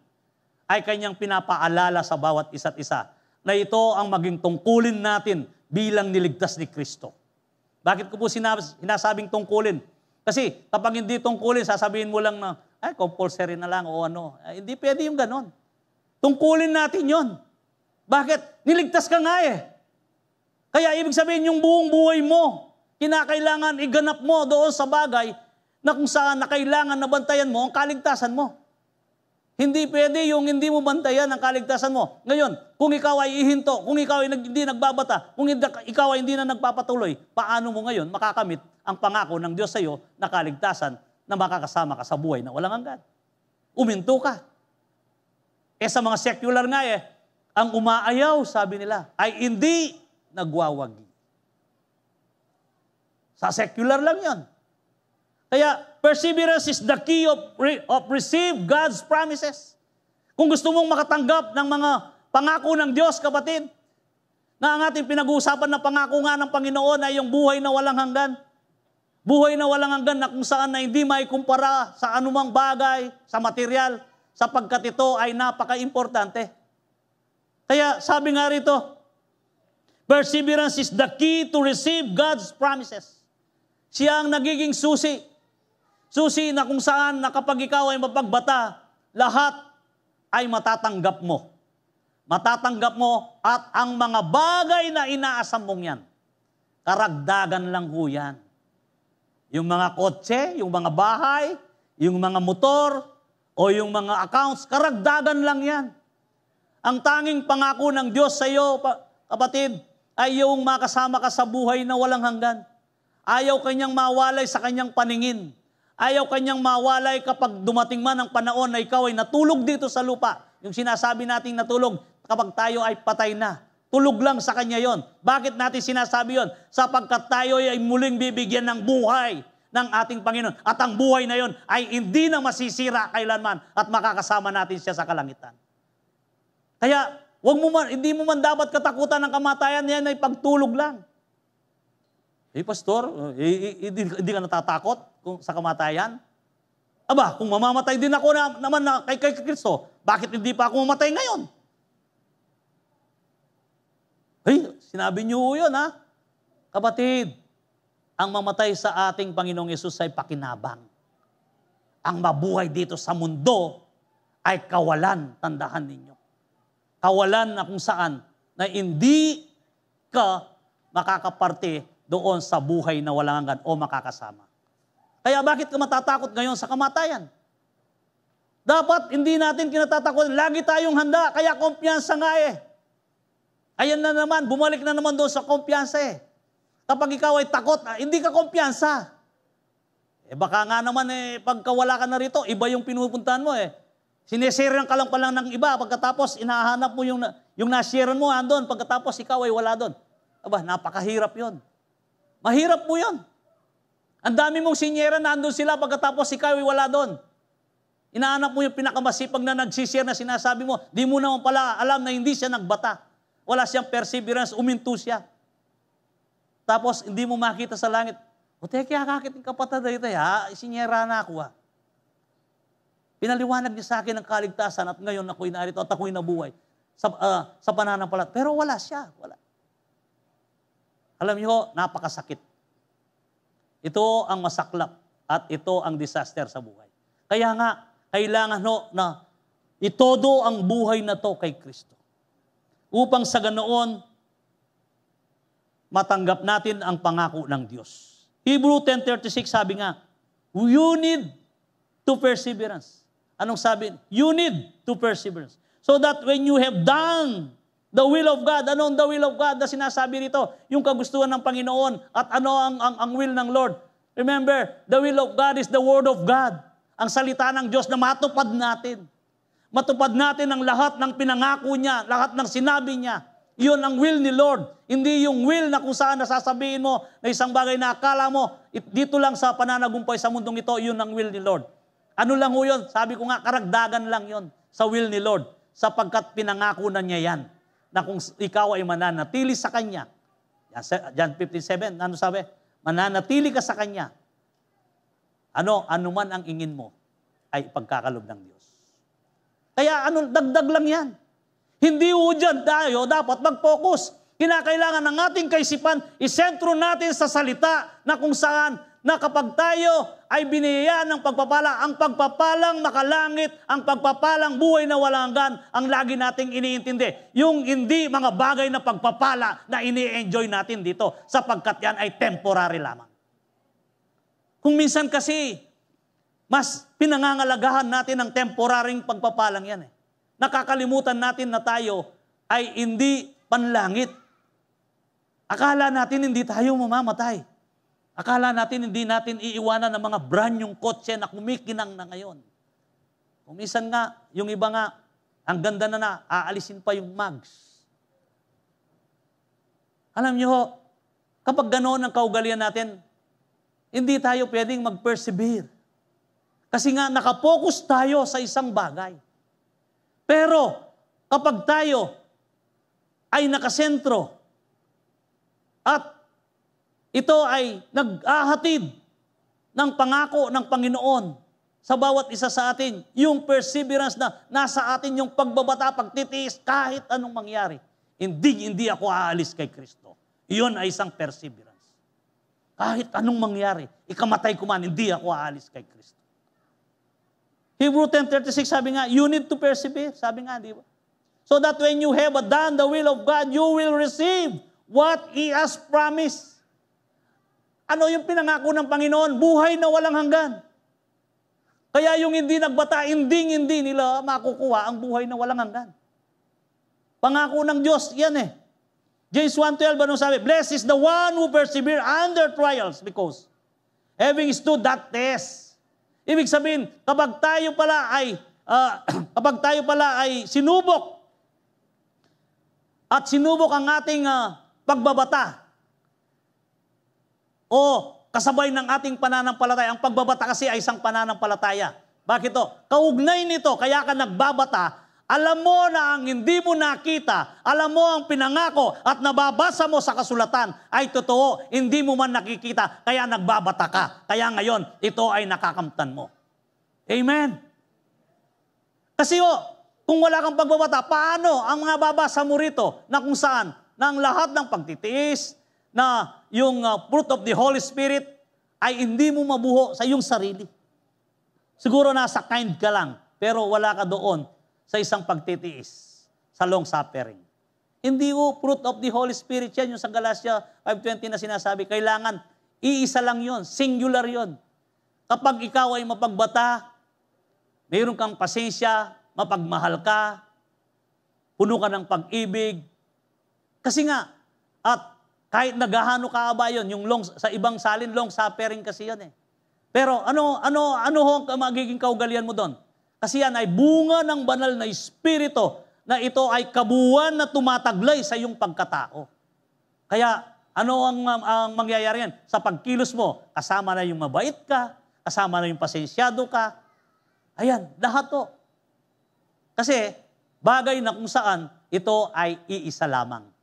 ay kanyang pinapaalala sa bawat isa't isa na ito ang maging tungkulin natin bilang niligtas ni Kristo. Bakit ko po sinasabing tungkulin? Kasi kapag hindi tungkulin, sasabihin mo lang na, ay, compulsory na lang o ano. Ay, hindi pwede yung ganon. Tungkulin natin yon. Bakit? Niligtas ka nga eh. Kaya ibig sabihin yung buong buhay mo, kinakailangan iganap mo doon sa bagay na kung saan na kailangan na bantayan mo ang kaligtasan mo. Hindi pwede yung hindi mo bantayan ang kaligtasan mo. Ngayon, kung ikaw ay ihinto, kung ikaw ay hindi nagbabata, kung ikaw ay hindi na nagpapatuloy, paano mo ngayon makakamit ang pangako ng Diyos sa iyo na kaligtasan na makakasama ka sa buhay na walang hanggan? Uminto ka. Eh sa mga secular nga eh, ang umaayaw, sabi nila, ay hindi nagwawagi. Sa secular lang yon. Kaya perseverance is the key of, of receive God's promises. Kung gusto mong makatanggap ng mga pangako ng Diyos, kapatid, na ang ating pinag-uusapan na pangako nga ng Panginoon ay yung buhay na walang hanggan. Buhay na walang hanggan na kung saan na hindi may kumpara sa anumang bagay, sa material, sapagkat ito ay napaka-importante. Kaya sabi nga rito, Perseverance is the key to receive God's promises. Siya ang nagiging susi. Susi na kung saan na kapag ikaw ay mapagbata, lahat ay matatanggap mo. Matatanggap mo at ang mga bagay na inaasam mong yan, karagdagan lang ho yan. Yung mga kotse, yung mga bahay, yung mga motor, o yung mga accounts, karagdagan lang yan. Ang tanging pangako ng Diyos sa iyo, kapatid, ay yung makasama ka sa buhay na walang hanggan. Ayaw kanyang mawalay sa kanyang paningin. Ayaw kanyang mawalay kapag dumating man ang panahon na ikaw ay natulog dito sa lupa. Yung sinasabi nating natulog kapag tayo ay patay na. Tulog lang sa kanya yon. Bakit natin sinasabi yon? Sapagkat tayo ay muling bibigyan ng buhay ng ating Panginoon. At ang buhay na yon ay hindi na masisira kailanman at makakasama natin siya sa kalangitan. Kaya Huwag mo man, hindi mo man dapat katakutan ng kamatayan, yan ay pagtulog lang. Eh, pastor, eh, hindi, hindi ka natatakot kung, sa kamatayan? Aba, kung mamamatay din ako na, naman na kay, kay Kristo, bakit hindi pa ako mamatay ngayon? Hey, sinabi niyo yun, ha? Kapatid, ang mamatay sa ating Panginoong Yesus ay pakinabang. Ang mabuhay dito sa mundo ay kawalan, tandahan ninyo kawalan na kung saan na hindi ka makakaparte doon sa buhay na walang hanggan o makakasama. Kaya bakit ka matatakot ngayon sa kamatayan? Dapat hindi natin kinatatakot. Lagi tayong handa, kaya kumpiyansa nga eh. Ayan na naman, bumalik na naman doon sa kumpiyansa eh. Kapag ikaw ay takot, ah, hindi ka kumpiyansa. Eh baka nga naman eh, pagka wala ka na rito, iba yung pinupuntahan mo eh. Sinisiran ka lang pala ng iba, pagkatapos inahanap mo yung, yung nasiran mo andon, pagkatapos ikaw ay wala doon. Aba, napakahirap yon. Mahirap po yon. Ang dami mong sinyera na andun sila, pagkatapos ikaw ay wala doon. Inaanap mo yung pinakamasipag na nagsisir na sinasabi mo, di mo naman pala alam na hindi siya nagbata. Wala siyang perseverance, uminto siya. Tapos hindi mo makita sa langit, o teke, kakit yung kapatid dito, ha? Sinyera na ako, ha? Pinaliwanag niya sa akin ang kaligtasan at ngayon ako'y narito at ako'y nabuhay sa, uh, sa pananampalat. Pero wala siya. Wala. Alam niyo, napakasakit. Ito ang masaklap at ito ang disaster sa buhay. Kaya nga, kailangan no, na itodo ang buhay na to kay Kristo. Upang sa ganoon, matanggap natin ang pangako ng Diyos. Hebrew 10.36 sabi nga, you need to perseverance. Anong sabi? You need to perseverance. So that when you have done the will of God, ano ang the will of God na sinasabi rito? Yung kagustuhan ng Panginoon at ano ang, ang, ang will ng Lord. Remember, the will of God is the word of God. Ang salita ng Diyos na matupad natin. Matupad natin ang lahat ng pinangako niya, lahat ng sinabi niya. Iyon ang will ni Lord. Hindi yung will na kung saan nasasabihin mo na isang bagay na akala mo, dito lang sa pananagumpay sa mundong ito, yun ang will ni Lord. Ano lang ho yun? Sabi ko nga, karagdagan lang yon sa will ni Lord. Sapagkat pinangako na niya yan na kung ikaw ay mananatili sa Kanya, John 57, ano sabi? Mananatili ka sa Kanya. Ano, ano man ang ingin mo, ay pagkakalob ng Diyos. Kaya ano, dagdag lang yan. Hindi ho dyan tayo dapat mag-focus. Kinakailangan ng ating kaisipan, isentro natin sa salita na kung saan na kapag tayo ay biniyayaan ng pagpapala, ang pagpapalang makalangit, ang pagpapalang buhay na walang hanggan, ang lagi nating iniintindi. Yung hindi mga bagay na pagpapala na ini-enjoy natin dito, sapagkat yan ay temporary lamang. Kung minsan kasi, mas pinangangalagahan natin ang temporaring pagpapalang yan eh. Nakakalimutan natin na tayo ay hindi panlangit. Akala natin hindi tayo mamamatay. Akala natin hindi natin iiwanan ng mga brand yung kotse na kumikinang na ngayon. Kung minsan nga, yung iba nga, ang ganda na na, aalisin pa yung mags. Alam nyo, kapag ganoon ang kaugalian natin, hindi tayo pwedeng mag-persevere. Kasi nga, nakapokus tayo sa isang bagay. Pero, kapag tayo ay nakasentro at ito ay nag-ahatid ng pangako ng Panginoon sa bawat isa sa atin. Yung perseverance na nasa atin, yung pagbabata, pagtitiis, kahit anong mangyari. Hindi, hindi ako aalis kay Kristo. Iyon ay isang perseverance. Kahit anong mangyari, ikamatay ko man, hindi ako aalis kay Kristo. Hebrew 10.36 sabi nga, you need to persevere. Sabi nga, di ba? So that when you have done the will of God, you will receive what He has promised. Ano yung pinangako ng Panginoon? Buhay na walang hanggan. Kaya yung hindi nagbata, hindi hindi nila makukuha ang buhay na walang hanggan. Pangako ng Diyos, yan eh. James 1.12, ano sabi? Blessed is the one who persevere under trials because having stood that test. Ibig sabihin, kapag tayo pala ay uh, kapag tayo pala ay sinubok at sinubok ang ating uh, pagbabata, o kasabay ng ating pananampalataya. Ang pagbabata kasi ay isang pananampalataya. Bakit to? Kaugnay nito, kaya ka nagbabata, alam mo na ang hindi mo nakita, alam mo ang pinangako at nababasa mo sa kasulatan ay totoo, hindi mo man nakikita, kaya nagbabata ka. Kaya ngayon, ito ay nakakamtan mo. Amen. Kasi o, kung wala kang pagbabata, paano ang mga babasa mo rito na kung saan, ang lahat ng pagtitiis, na yung uh, fruit of the Holy Spirit ay hindi mo mabuho sa iyong sarili. Siguro nasa kind ka lang, pero wala ka doon sa isang pagtitiis, sa long suffering. Hindi mo fruit of the Holy Spirit yan, yung sa Galatia 5.20 na sinasabi, kailangan iisa lang yon, singular yon. Kapag ikaw ay mapagbata, mayroon kang pasensya, mapagmahal ka, puno ka ng pag-ibig. Kasi nga, at kahit naghahano kaaba yun, yung long, sa ibang salin, long suffering kasi yan eh. Pero ano, ano, ano ho ang magiging kaugalian mo doon? Kasi yan ay bunga ng banal na espiritu na ito ay kabuuan na tumataglay sa iyong pagkatao. Kaya ano ang, ang mangyayari yan? Sa pagkilos mo, kasama na yung mabait ka, kasama na yung pasensyado ka. Ayan, lahat to. Kasi bagay na kung saan ito ay iisa lamang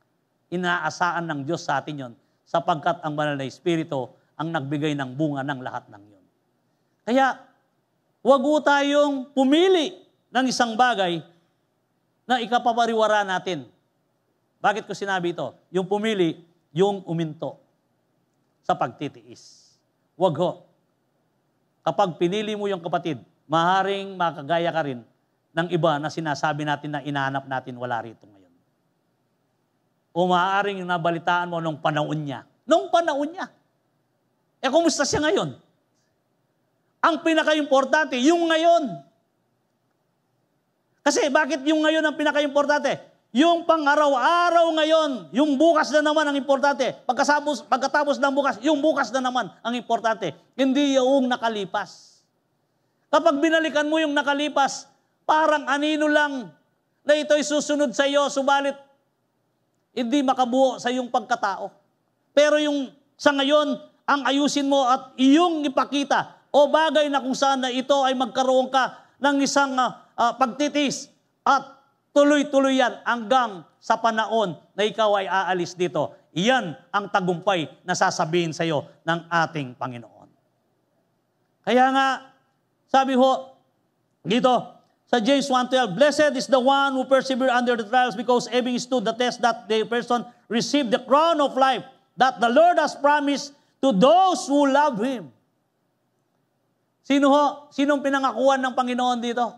inaasaan ng Diyos sa atin yon sapagkat ang banal na Espiritu ang nagbigay ng bunga ng lahat ng yon. Kaya, wag tayong pumili ng isang bagay na ikapapariwara natin. Bakit ko sinabi ito? Yung pumili, yung uminto sa pagtitiis. Wag ho. Kapag pinili mo yung kapatid, maharing makagaya ka rin ng iba na sinasabi natin na inaanap natin wala rito ngayon o maaaring yung nabalitaan mo nung panahon niya. Nung panahon niya. Eh, kumusta siya ngayon? Ang pinaka-importante, yung ngayon. Kasi bakit yung ngayon ang pinaka-importante? Yung pang-araw-araw ngayon, yung bukas na naman ang importante. Pagkatapos, pagkatapos ng bukas, yung bukas na naman ang importante. Hindi yung nakalipas. Kapag binalikan mo yung nakalipas, parang anino lang na ito'y susunod sa iyo, subalit hindi makabuo sa iyong pagkatao. Pero yung sa ngayon, ang ayusin mo at iyong ipakita o bagay na kung saan na ito ay magkaroon ka ng isang uh, uh, pagtitis at tuloy-tuloy yan hanggang sa panahon na ikaw ay aalis dito. Iyan ang tagumpay na sasabihin sa iyo ng ating Panginoon. Kaya nga, sabi ho, dito, sa James 1.12, Blessed is the one who persevere under the trials because having stood the test that the person receive the crown of life that the Lord has promised to those who love Him. Sino ho? Sinong pinangakuan ng Panginoon dito?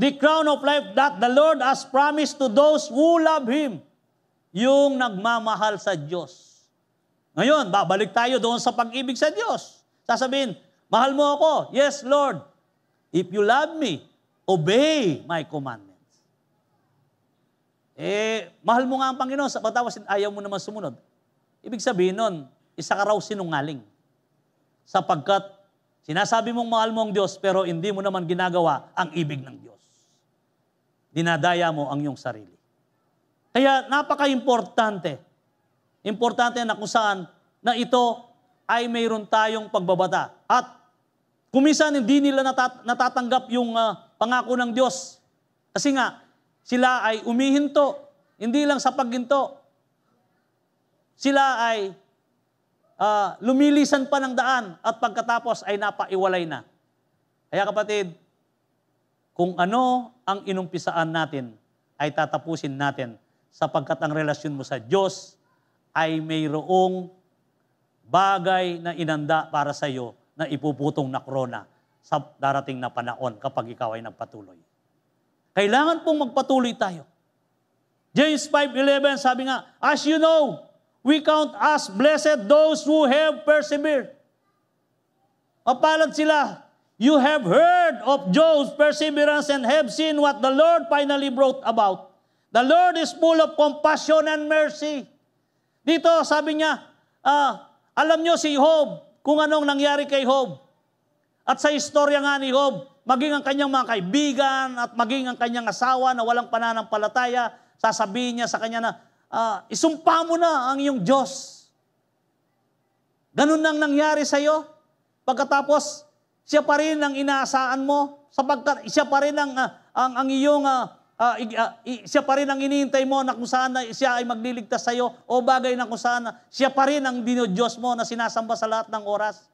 The crown of life that the Lord has promised to those who love Him. Yung nagmamahal sa Diyos. Ngayon, babalik tayo doon sa pag-ibig sa Diyos. Sasabihin, mahal mo ako. Yes, Lord. If you love me, obey my commandments. Eh, mahal mo nga ang Panginoon, sa pagtawas ayaw mo naman sumunod. Ibig sabihin nun, isa ka raw sinungaling. Sapagkat sinasabi mong mahal mo ang Diyos, pero hindi mo naman ginagawa ang ibig ng Diyos. Dinadaya mo ang iyong sarili. Kaya napaka-importante. Importante na kung saan na ito ay mayroon tayong pagbabata. At Kumisan hindi nila natat- natatanggap yung uh, pangako ng Diyos. Kasi nga, sila ay umihinto. Hindi lang sa pagginto. Sila ay uh, lumilisan pa ng daan at pagkatapos ay napaiwalay na. Kaya kapatid, kung ano ang inumpisaan natin, ay tatapusin natin sapagkat ang relasyon mo sa Diyos ay mayroong bagay na inanda para sa iyo na ipuputong na krona sa darating na panahon kapag ikaw ay nagpatuloy. Kailangan pong magpatuloy tayo. James 5.11 sabi nga, As you know, we count as blessed those who have persevered. Mapalad sila. You have heard of Job's perseverance and have seen what the Lord finally brought about. The Lord is full of compassion and mercy. Dito, sabi niya, uh, alam nyo si Job, kung anong nangyari kay Job. At sa istorya nga ni Job, maging ang kanyang mga kaibigan at maging ang kanyang asawa na walang pananampalataya, sasabihin niya sa kanya na, uh, isumpa mo na ang iyong Diyos. Ganun nang nangyari sa iyo. Pagkatapos, siya pa rin ang inaasahan mo, sapagkat siya pa rin ang, uh, ang, ang iyong uh, uh, uh, siya pa rin ang iniintay mo na kung saan siya ay magliligtas sa iyo o bagay na kung saan siya pa rin ang Diyos mo na sinasamba sa lahat ng oras.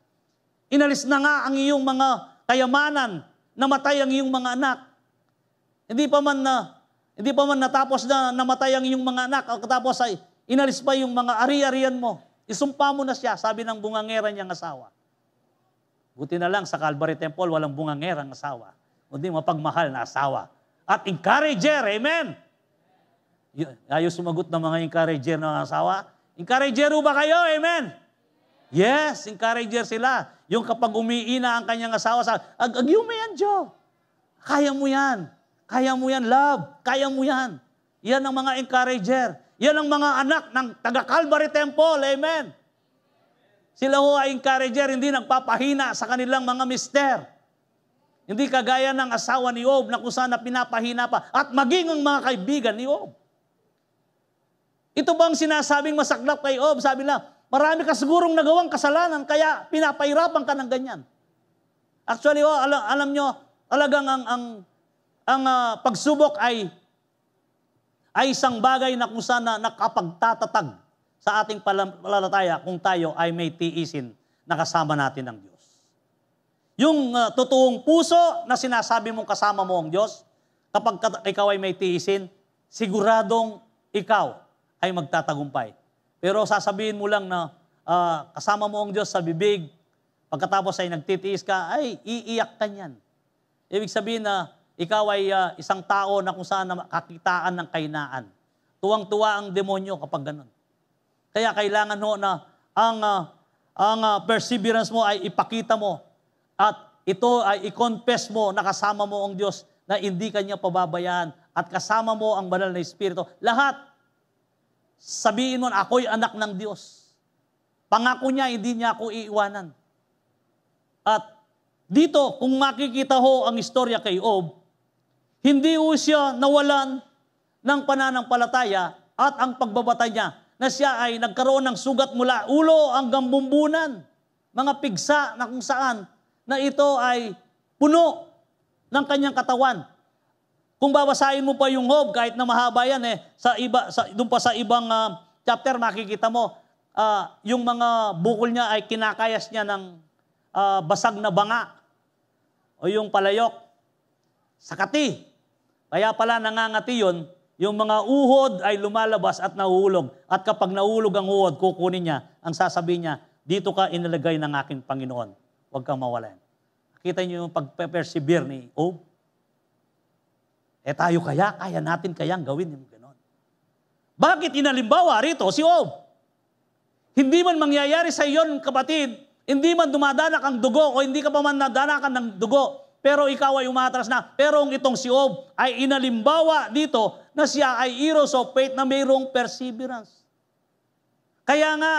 Inalis na nga ang iyong mga kayamanan, namatay ang iyong mga anak. Hindi pa man na hindi pa man natapos na namatay ang iyong mga anak, tapos ay inalis pa yung mga ari-arian mo. Isumpa mo na siya, sabi ng bungangera niyang asawa. Buti na lang sa Calvary Temple, walang bungangerang asawa. Kundi mapagmahal na asawa at encourager. Amen? Ayaw sumagot ng mga encourager ng asawa. Encourager ba kayo? Amen? Yes, encourager sila. Yung kapag umiina ang kanyang asawa sa, ag agyume yan, Joe. Kaya mo yan. Kaya mo yan, love. Kaya mo yan. Yan ang mga encourager. Yan ang mga anak ng taga Calvary Temple. Amen. Sila ho ay encourager, hindi nagpapahina sa kanilang mga mister. Hindi kagaya ng asawa ni Job na kung saan na pinapahina pa at maging ang mga kaibigan ni Job. Ito bang sinasabing masaklap kay Job? Sabi na, marami ka sigurong nagawang kasalanan kaya pinapahirapan ka ng ganyan. Actually, oh, alam, alam nyo, talagang ang, ang, ang uh, pagsubok ay ay isang bagay na kung saan na nakapagtatatag sa ating palalataya kung tayo ay may tiisin na kasama natin ng Diyos. Yung uh, totoong puso na sinasabi mong kasama mo ang Diyos, kapag ikaw ay may tiisin, siguradong ikaw ay magtatagumpay. Pero sasabihin mo lang na uh, kasama mo ang Diyos sa bibig, pagkatapos ay nagtitiis ka, ay iiyak ka niyan. Ibig sabihin na ikaw ay uh, isang tao na kung saan na kakitaan ng kainaan. Tuwang-tuwa ang demonyo kapag ganun. Kaya kailangan ho na ang, uh, ang uh, perseverance mo ay ipakita mo at ito ay i-confess mo na kasama mo ang Diyos na hindi kanya pababayaan at kasama mo ang banal na Espiritu. Lahat, sabihin mo ako'y anak ng Diyos. Pangako niya, hindi niya ako iiwanan. At dito, kung makikita ho ang istorya kay Ob, hindi ho siya nawalan ng pananampalataya at ang pagbabatay niya na siya ay nagkaroon ng sugat mula ulo hanggang bumbunan. Mga pigsa na kung saan na ito ay puno ng kanyang katawan. Kung babasahin mo pa yung Hob, kahit na mahaba yan eh, sa iba, sa, doon pa sa ibang uh, chapter, makikita mo, uh, yung mga bukol niya ay kinakayas niya ng uh, basag na banga o yung palayok. Sakati. Kaya pala nangangati yun, yung mga uhod ay lumalabas at nahuhulog. At kapag nahulog ang uhod, kukunin niya, ang sasabihin niya, dito ka inilagay ng aking Panginoon. Huwag kang mawalan. Kita niyo yung pag-persevere ni Job? Eh tayo kaya, kaya natin kayang gawin yung gano'n. Bakit inalimbawa rito si Job? Hindi man mangyayari sa iyon, kapatid, hindi man dumadanak ang dugo o hindi ka pa man nadanakan ng dugo, pero ikaw ay umatras na. Pero itong si Job ay inalimbawa dito na siya ay heroes of faith na mayroong perseverance. Kaya nga,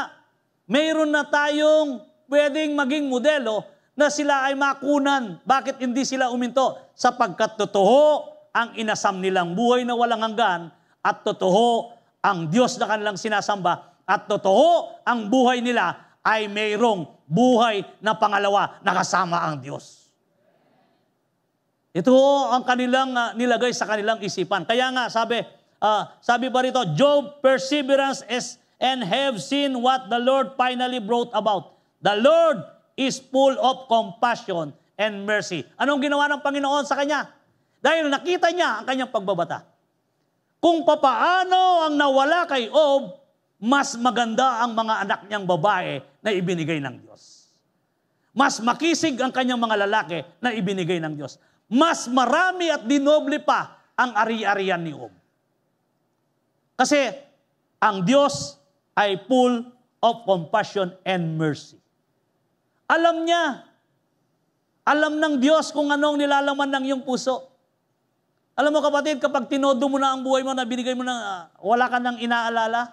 mayroon na tayong pwedeng maging modelo na sila ay makunan. Bakit hindi sila uminto? Sapagkat totoo ang inasam nilang buhay na walang hanggan at totoo ang Diyos na kanilang sinasamba at totoo ang buhay nila ay mayroong buhay na pangalawa na kasama ang Diyos. Ito ang kanilang uh, nilagay sa kanilang isipan. Kaya nga sabi, uh, sabi pa rito, Job perseverance is and have seen what the Lord finally brought about. The Lord is full of compassion and mercy. Anong ginawa ng Panginoon sa kanya? Dahil nakita niya ang kanyang pagbabata. Kung papaano ang nawala kay Ob, mas maganda ang mga anak niyang babae na ibinigay ng Diyos. Mas makisig ang kanyang mga lalaki na ibinigay ng Diyos. Mas marami at dinoble pa ang ari-arian ni Ob. Kasi ang Diyos ay full of compassion and mercy. Alam niya. Alam ng Diyos kung anong nilalaman ng iyong puso. Alam mo kapatid, kapag tinodo mo na ang buhay mo na binigay mo na uh, wala ka nang inaalala,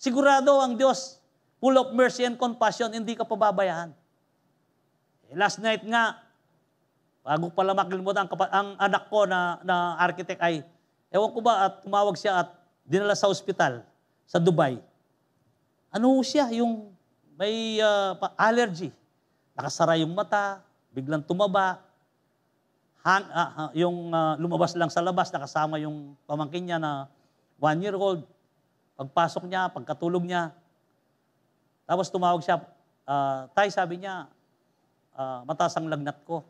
sigurado ang Diyos, full of mercy and compassion, hindi ka pababayaan. Eh, last night nga, bago pala makalimutan, ang, ang anak ko na, na architect ay, ewan ko ba, at tumawag siya at dinala sa ospital sa Dubai. Ano siya, yung may uh, allergy. Nakasara yung mata, biglang tumaba. Hang, uh, yung uh, lumabas lang sa labas, nakasama yung pamangkin niya na one year old. Pagpasok niya, pagkatulog niya. Tapos tumawag siya, uh, tay sabi niya, uh, mataas ang lagnat ko.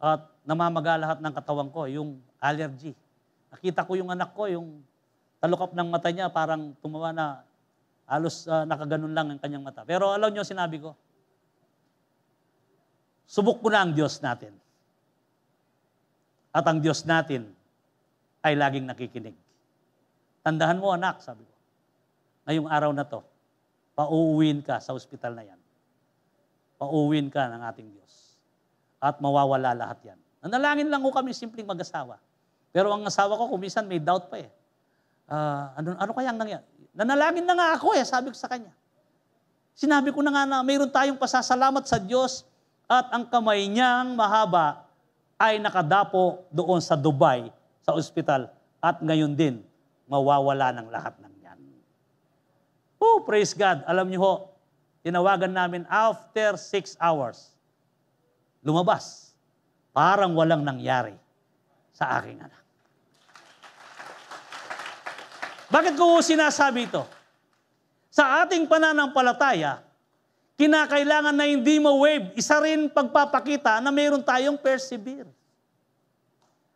At namamaga lahat ng katawan ko, yung allergy. Nakita ko yung anak ko, yung talukap ng mata niya, parang tumawa na Halos uh, nakaganon lang ang kanyang mata. Pero alam niyo sinabi ko, subok ko na ang Diyos natin. At ang Diyos natin ay laging nakikinig. Tandahan mo anak, sabi ko. Ngayong araw na to, pauuwin ka sa ospital na yan. Pauuwin ka ng ating Diyos. At mawawala lahat yan. Nanalangin lang ko kami simpleng mag-asawa. Pero ang asawa ko, kumisan may doubt pa eh. Uh, ano, ano kaya ang nangyari? Nanalangin na nga ako eh, sabi ko sa kanya. Sinabi ko na nga na mayroon tayong pasasalamat sa Diyos at ang kamay niyang mahaba ay nakadapo doon sa Dubai, sa ospital. At ngayon din, mawawala ng lahat ng yan. Oh, praise God. Alam niyo ho, tinawagan namin after six hours. Lumabas. Parang walang nangyari sa aking anak. Bakit ko sinasabi ito? Sa ating pananampalataya, kinakailangan na hindi ma-wave, isa rin pagpapakita na mayroon tayong persevere.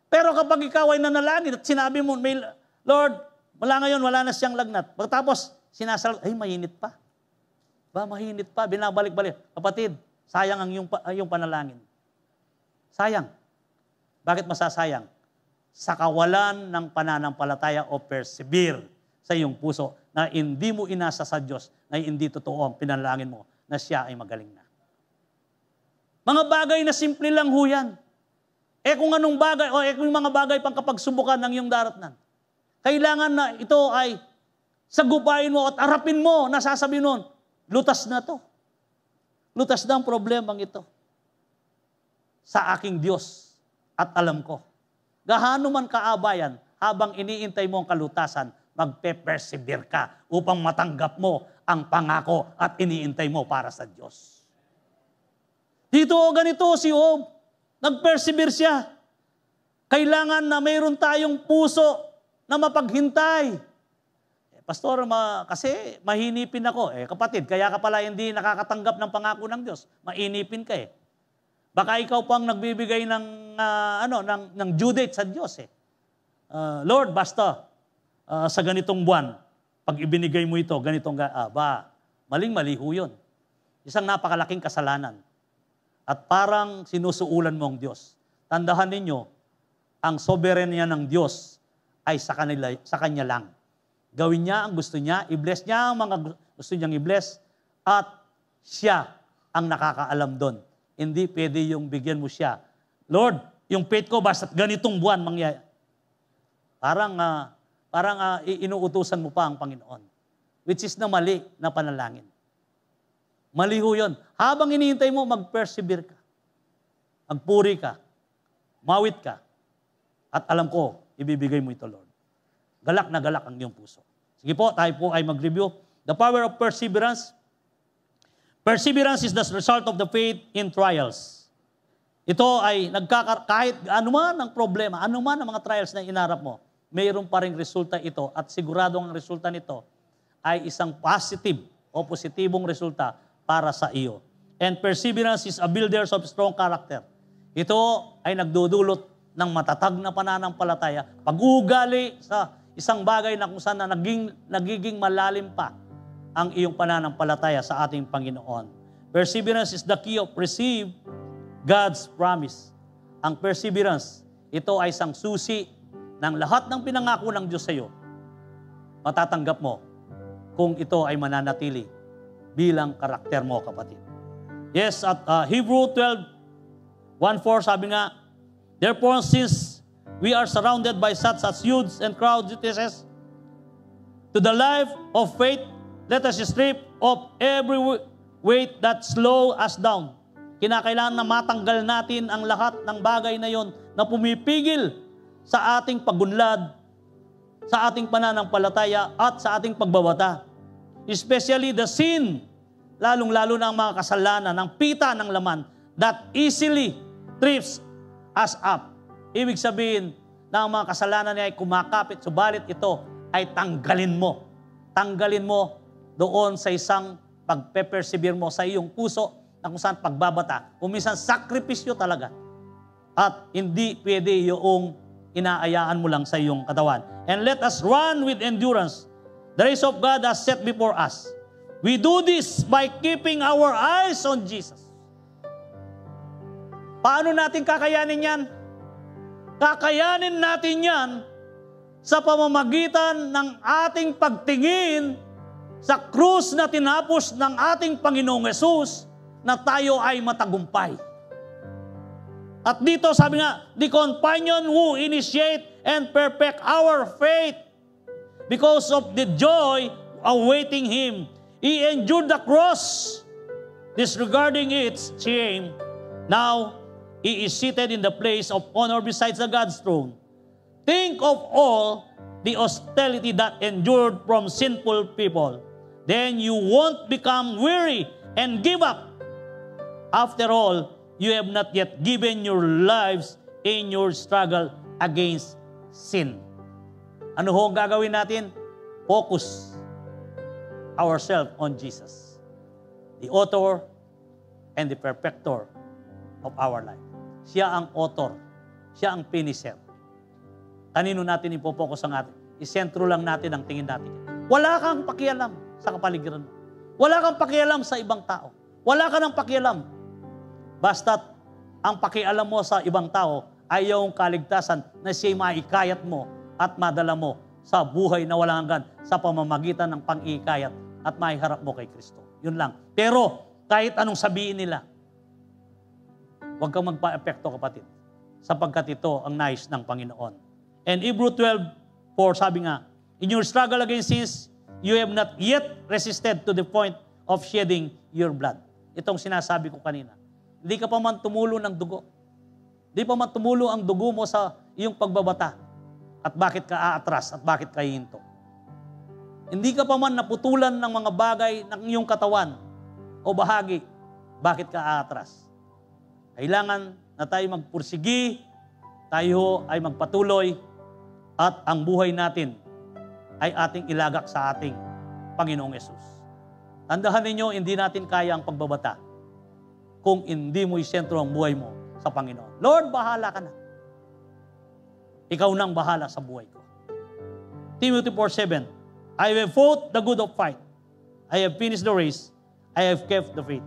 Pero kapag ikaw ay nanalangin at sinabi mo, may, Lord, wala ngayon, wala na siyang lagnat. Pagkatapos, sinasal, ay, mainit pa. Ba, mainit pa, binabalik-balik. Kapatid, sayang ang yung, yung panalangin. Sayang. Bakit masasayang? Sa kawalan ng pananampalataya o persevere sa iyong puso na hindi mo inasa sa Diyos na hindi totoo ang pinalangin mo na siya ay magaling na. Mga bagay na simple lang ho yan. Eh kung anong bagay, o eh kung mga bagay pang kapagsubukan ng iyong daratnan. Kailangan na ito ay sagupain mo at arapin mo na sasabihin nun, lutas na to. Lutas na ang problemang ito. Sa aking Diyos at alam ko Gahano man kaabayan, habang iniintay mo ang kalutasan, magpe-persevere ka upang matanggap mo ang pangako at iniintay mo para sa Diyos. Dito ganito si Job, nag-persevere siya. Kailangan na mayroon tayong puso na mapaghintay. Pastor, ma, kasi mahinipin ako. Eh, kapatid, kaya ka pala hindi nakakatanggap ng pangako ng Diyos. Mainipin ka eh. Baka ikaw pang nagbibigay ng, uh, ano, ng, ng due date sa Diyos eh. Uh, Lord, basta, uh, sa ganitong buwan, pag ibinigay mo ito, ganitong, ah, ba, maling-mali ho yun. Isang napakalaking kasalanan. At parang sinusuulan mo ang Diyos. Tandahan ninyo, ang soberenya ng Diyos ay sa, kanila, sa Kanya lang. Gawin niya ang gusto niya, i-bless niya ang mga gusto niyang i-bless, at siya ang nakakaalam doon. Hindi pwede yung bigyan mo siya. Lord, yung faith ko basta ganitong buwan mangyayari. Parang, uh, parang uh, inuutusan mo pa ang Panginoon. Which is na mali na panalangin. Mali ho yun. Habang hinihintay mo, mag-persevere ka. Magpuri ka. Mawit ka. At alam ko, ibibigay mo ito, Lord. Galak na galak ang iyong puso. Sige po, tayo po ay mag-review. The power of perseverance. Perseverance is the result of the faith in trials. Ito ay nagkaka kahit anuman ang problema, anuman ang mga trials na inarap mo, mayroon pa rin resulta ito at sigurado ang resulta nito ay isang positive o positibong resulta para sa iyo. And perseverance is a builder of strong character. Ito ay nagdudulot ng matatag na pananampalataya, pag-uugali sa Isang bagay na kung saan na naging, nagiging malalim pa ang iyong pananampalataya sa ating Panginoon. Perseverance is the key of receive God's promise. Ang perseverance, ito ay isang susi ng lahat ng pinangako ng Diyos sa iyo. Matatanggap mo kung ito ay mananatili bilang karakter mo, kapatid. Yes, at uh, Hebrew 12, 1.4 sabi nga, Therefore, since we are surrounded by such youths and crowds witnesses. To the life of faith, let us strip off every weight that slow us down. Kinakailangan na matanggal natin ang lahat ng bagay na yon na pumipigil sa ating pagunlad, sa ating pananampalataya at sa ating pagbabata. Especially the sin, lalong-lalo na ang mga kasalanan, ng pita ng laman that easily trips us up Ibig sabihin na ang mga kasalanan niya ay kumakapit, subalit ito ay tanggalin mo. Tanggalin mo doon sa isang pagpe-persevere mo sa iyong puso na kung saan pagbabata. Kuminsan, sakripisyo talaga. At hindi pwede yung inaayaan mo lang sa iyong katawan. And let us run with endurance. The race of God has set before us. We do this by keeping our eyes on Jesus. Paano natin kakayanin yan? Kakayanin natin yan sa pamamagitan ng ating pagtingin sa krus na tinapos ng ating Panginoong Yesus na tayo ay matagumpay. At dito sabi nga, the companion who initiate and perfect our faith because of the joy awaiting him. He endured the cross, disregarding its shame. Now, He is seated in the place of honor besides the God's throne. Think of all the hostility that endured from sinful people. Then you won't become weary and give up. After all, you have not yet given your lives in your struggle against sin. Ano ho ang gagawin natin? Focus ourselves on Jesus, the author and the perfecter of our life. Siya ang author. Siya ang finisher. Kanino natin ipopokus ang atin? Isentro lang natin ang tingin natin. Wala kang pakialam sa kapaligiran. Wala kang pakialam sa ibang tao. Wala ka ng pakialam. Basta't ang pakialam mo sa ibang tao ay yung kaligtasan na siya'y maikayat mo at madala mo sa buhay na walang hanggan sa pamamagitan ng pang-ikayat at maiharap mo kay Kristo. Yun lang. Pero kahit anong sabihin nila, Huwag kang magpa-epekto kapatid. Sapagkat ito ang nais ng Panginoon. And Hebrew 12, 4, sabi nga, In your struggle against sins, you have not yet resisted to the point of shedding your blood. Itong sinasabi ko kanina. Hindi ka pa man tumulo ng dugo. Hindi pa man tumulo ang dugo mo sa iyong pagbabata. At bakit ka aatras at bakit ka hinto. Hindi ka pa man naputulan ng mga bagay ng iyong katawan o bahagi. Bakit ka aatras? Kailangan na tayo magpursigi, tayo ay magpatuloy, at ang buhay natin ay ating ilagak sa ating Panginoong Yesus. Tandahan ninyo, hindi natin kaya ang pagbabata kung hindi mo isentro ang buhay mo sa Panginoon. Lord, bahala ka na. Ikaw nang bahala sa buhay ko. Timothy 4.7 I have fought the good of fight. I have finished the race. I have kept the faith.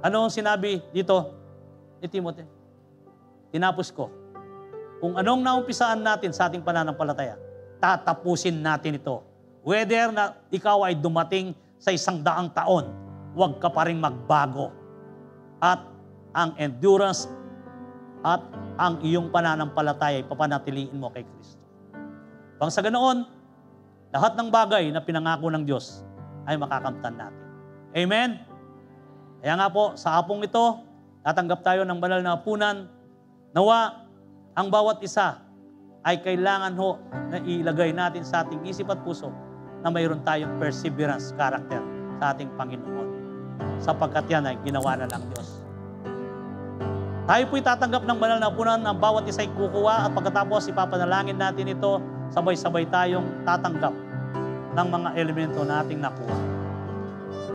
Ano ang sinabi dito ni Timothy? Tinapos ko. Kung anong naumpisaan natin sa ating pananampalataya, tatapusin natin ito. Whether na ikaw ay dumating sa isang daang taon, huwag ka pa rin magbago. At ang endurance at ang iyong pananampalataya ay papanatiliin mo kay Kristo. Pang sa ganoon, lahat ng bagay na pinangako ng Diyos ay makakamtan natin. Amen? Kaya nga po, sa apong ito, tatanggap tayo ng banal na apunan. Nawa, ang bawat isa ay kailangan ho na ilagay natin sa ating isip at puso na mayroon tayong perseverance character sa ating Panginoon. Sapagkat yan ay ginawa na ng Diyos. Tayo po'y tatanggap ng banal na punan ang bawat isa ay kukuha at pagkatapos ipapanalangin natin ito, sabay-sabay tayong tatanggap ng mga elemento na ating nakuha.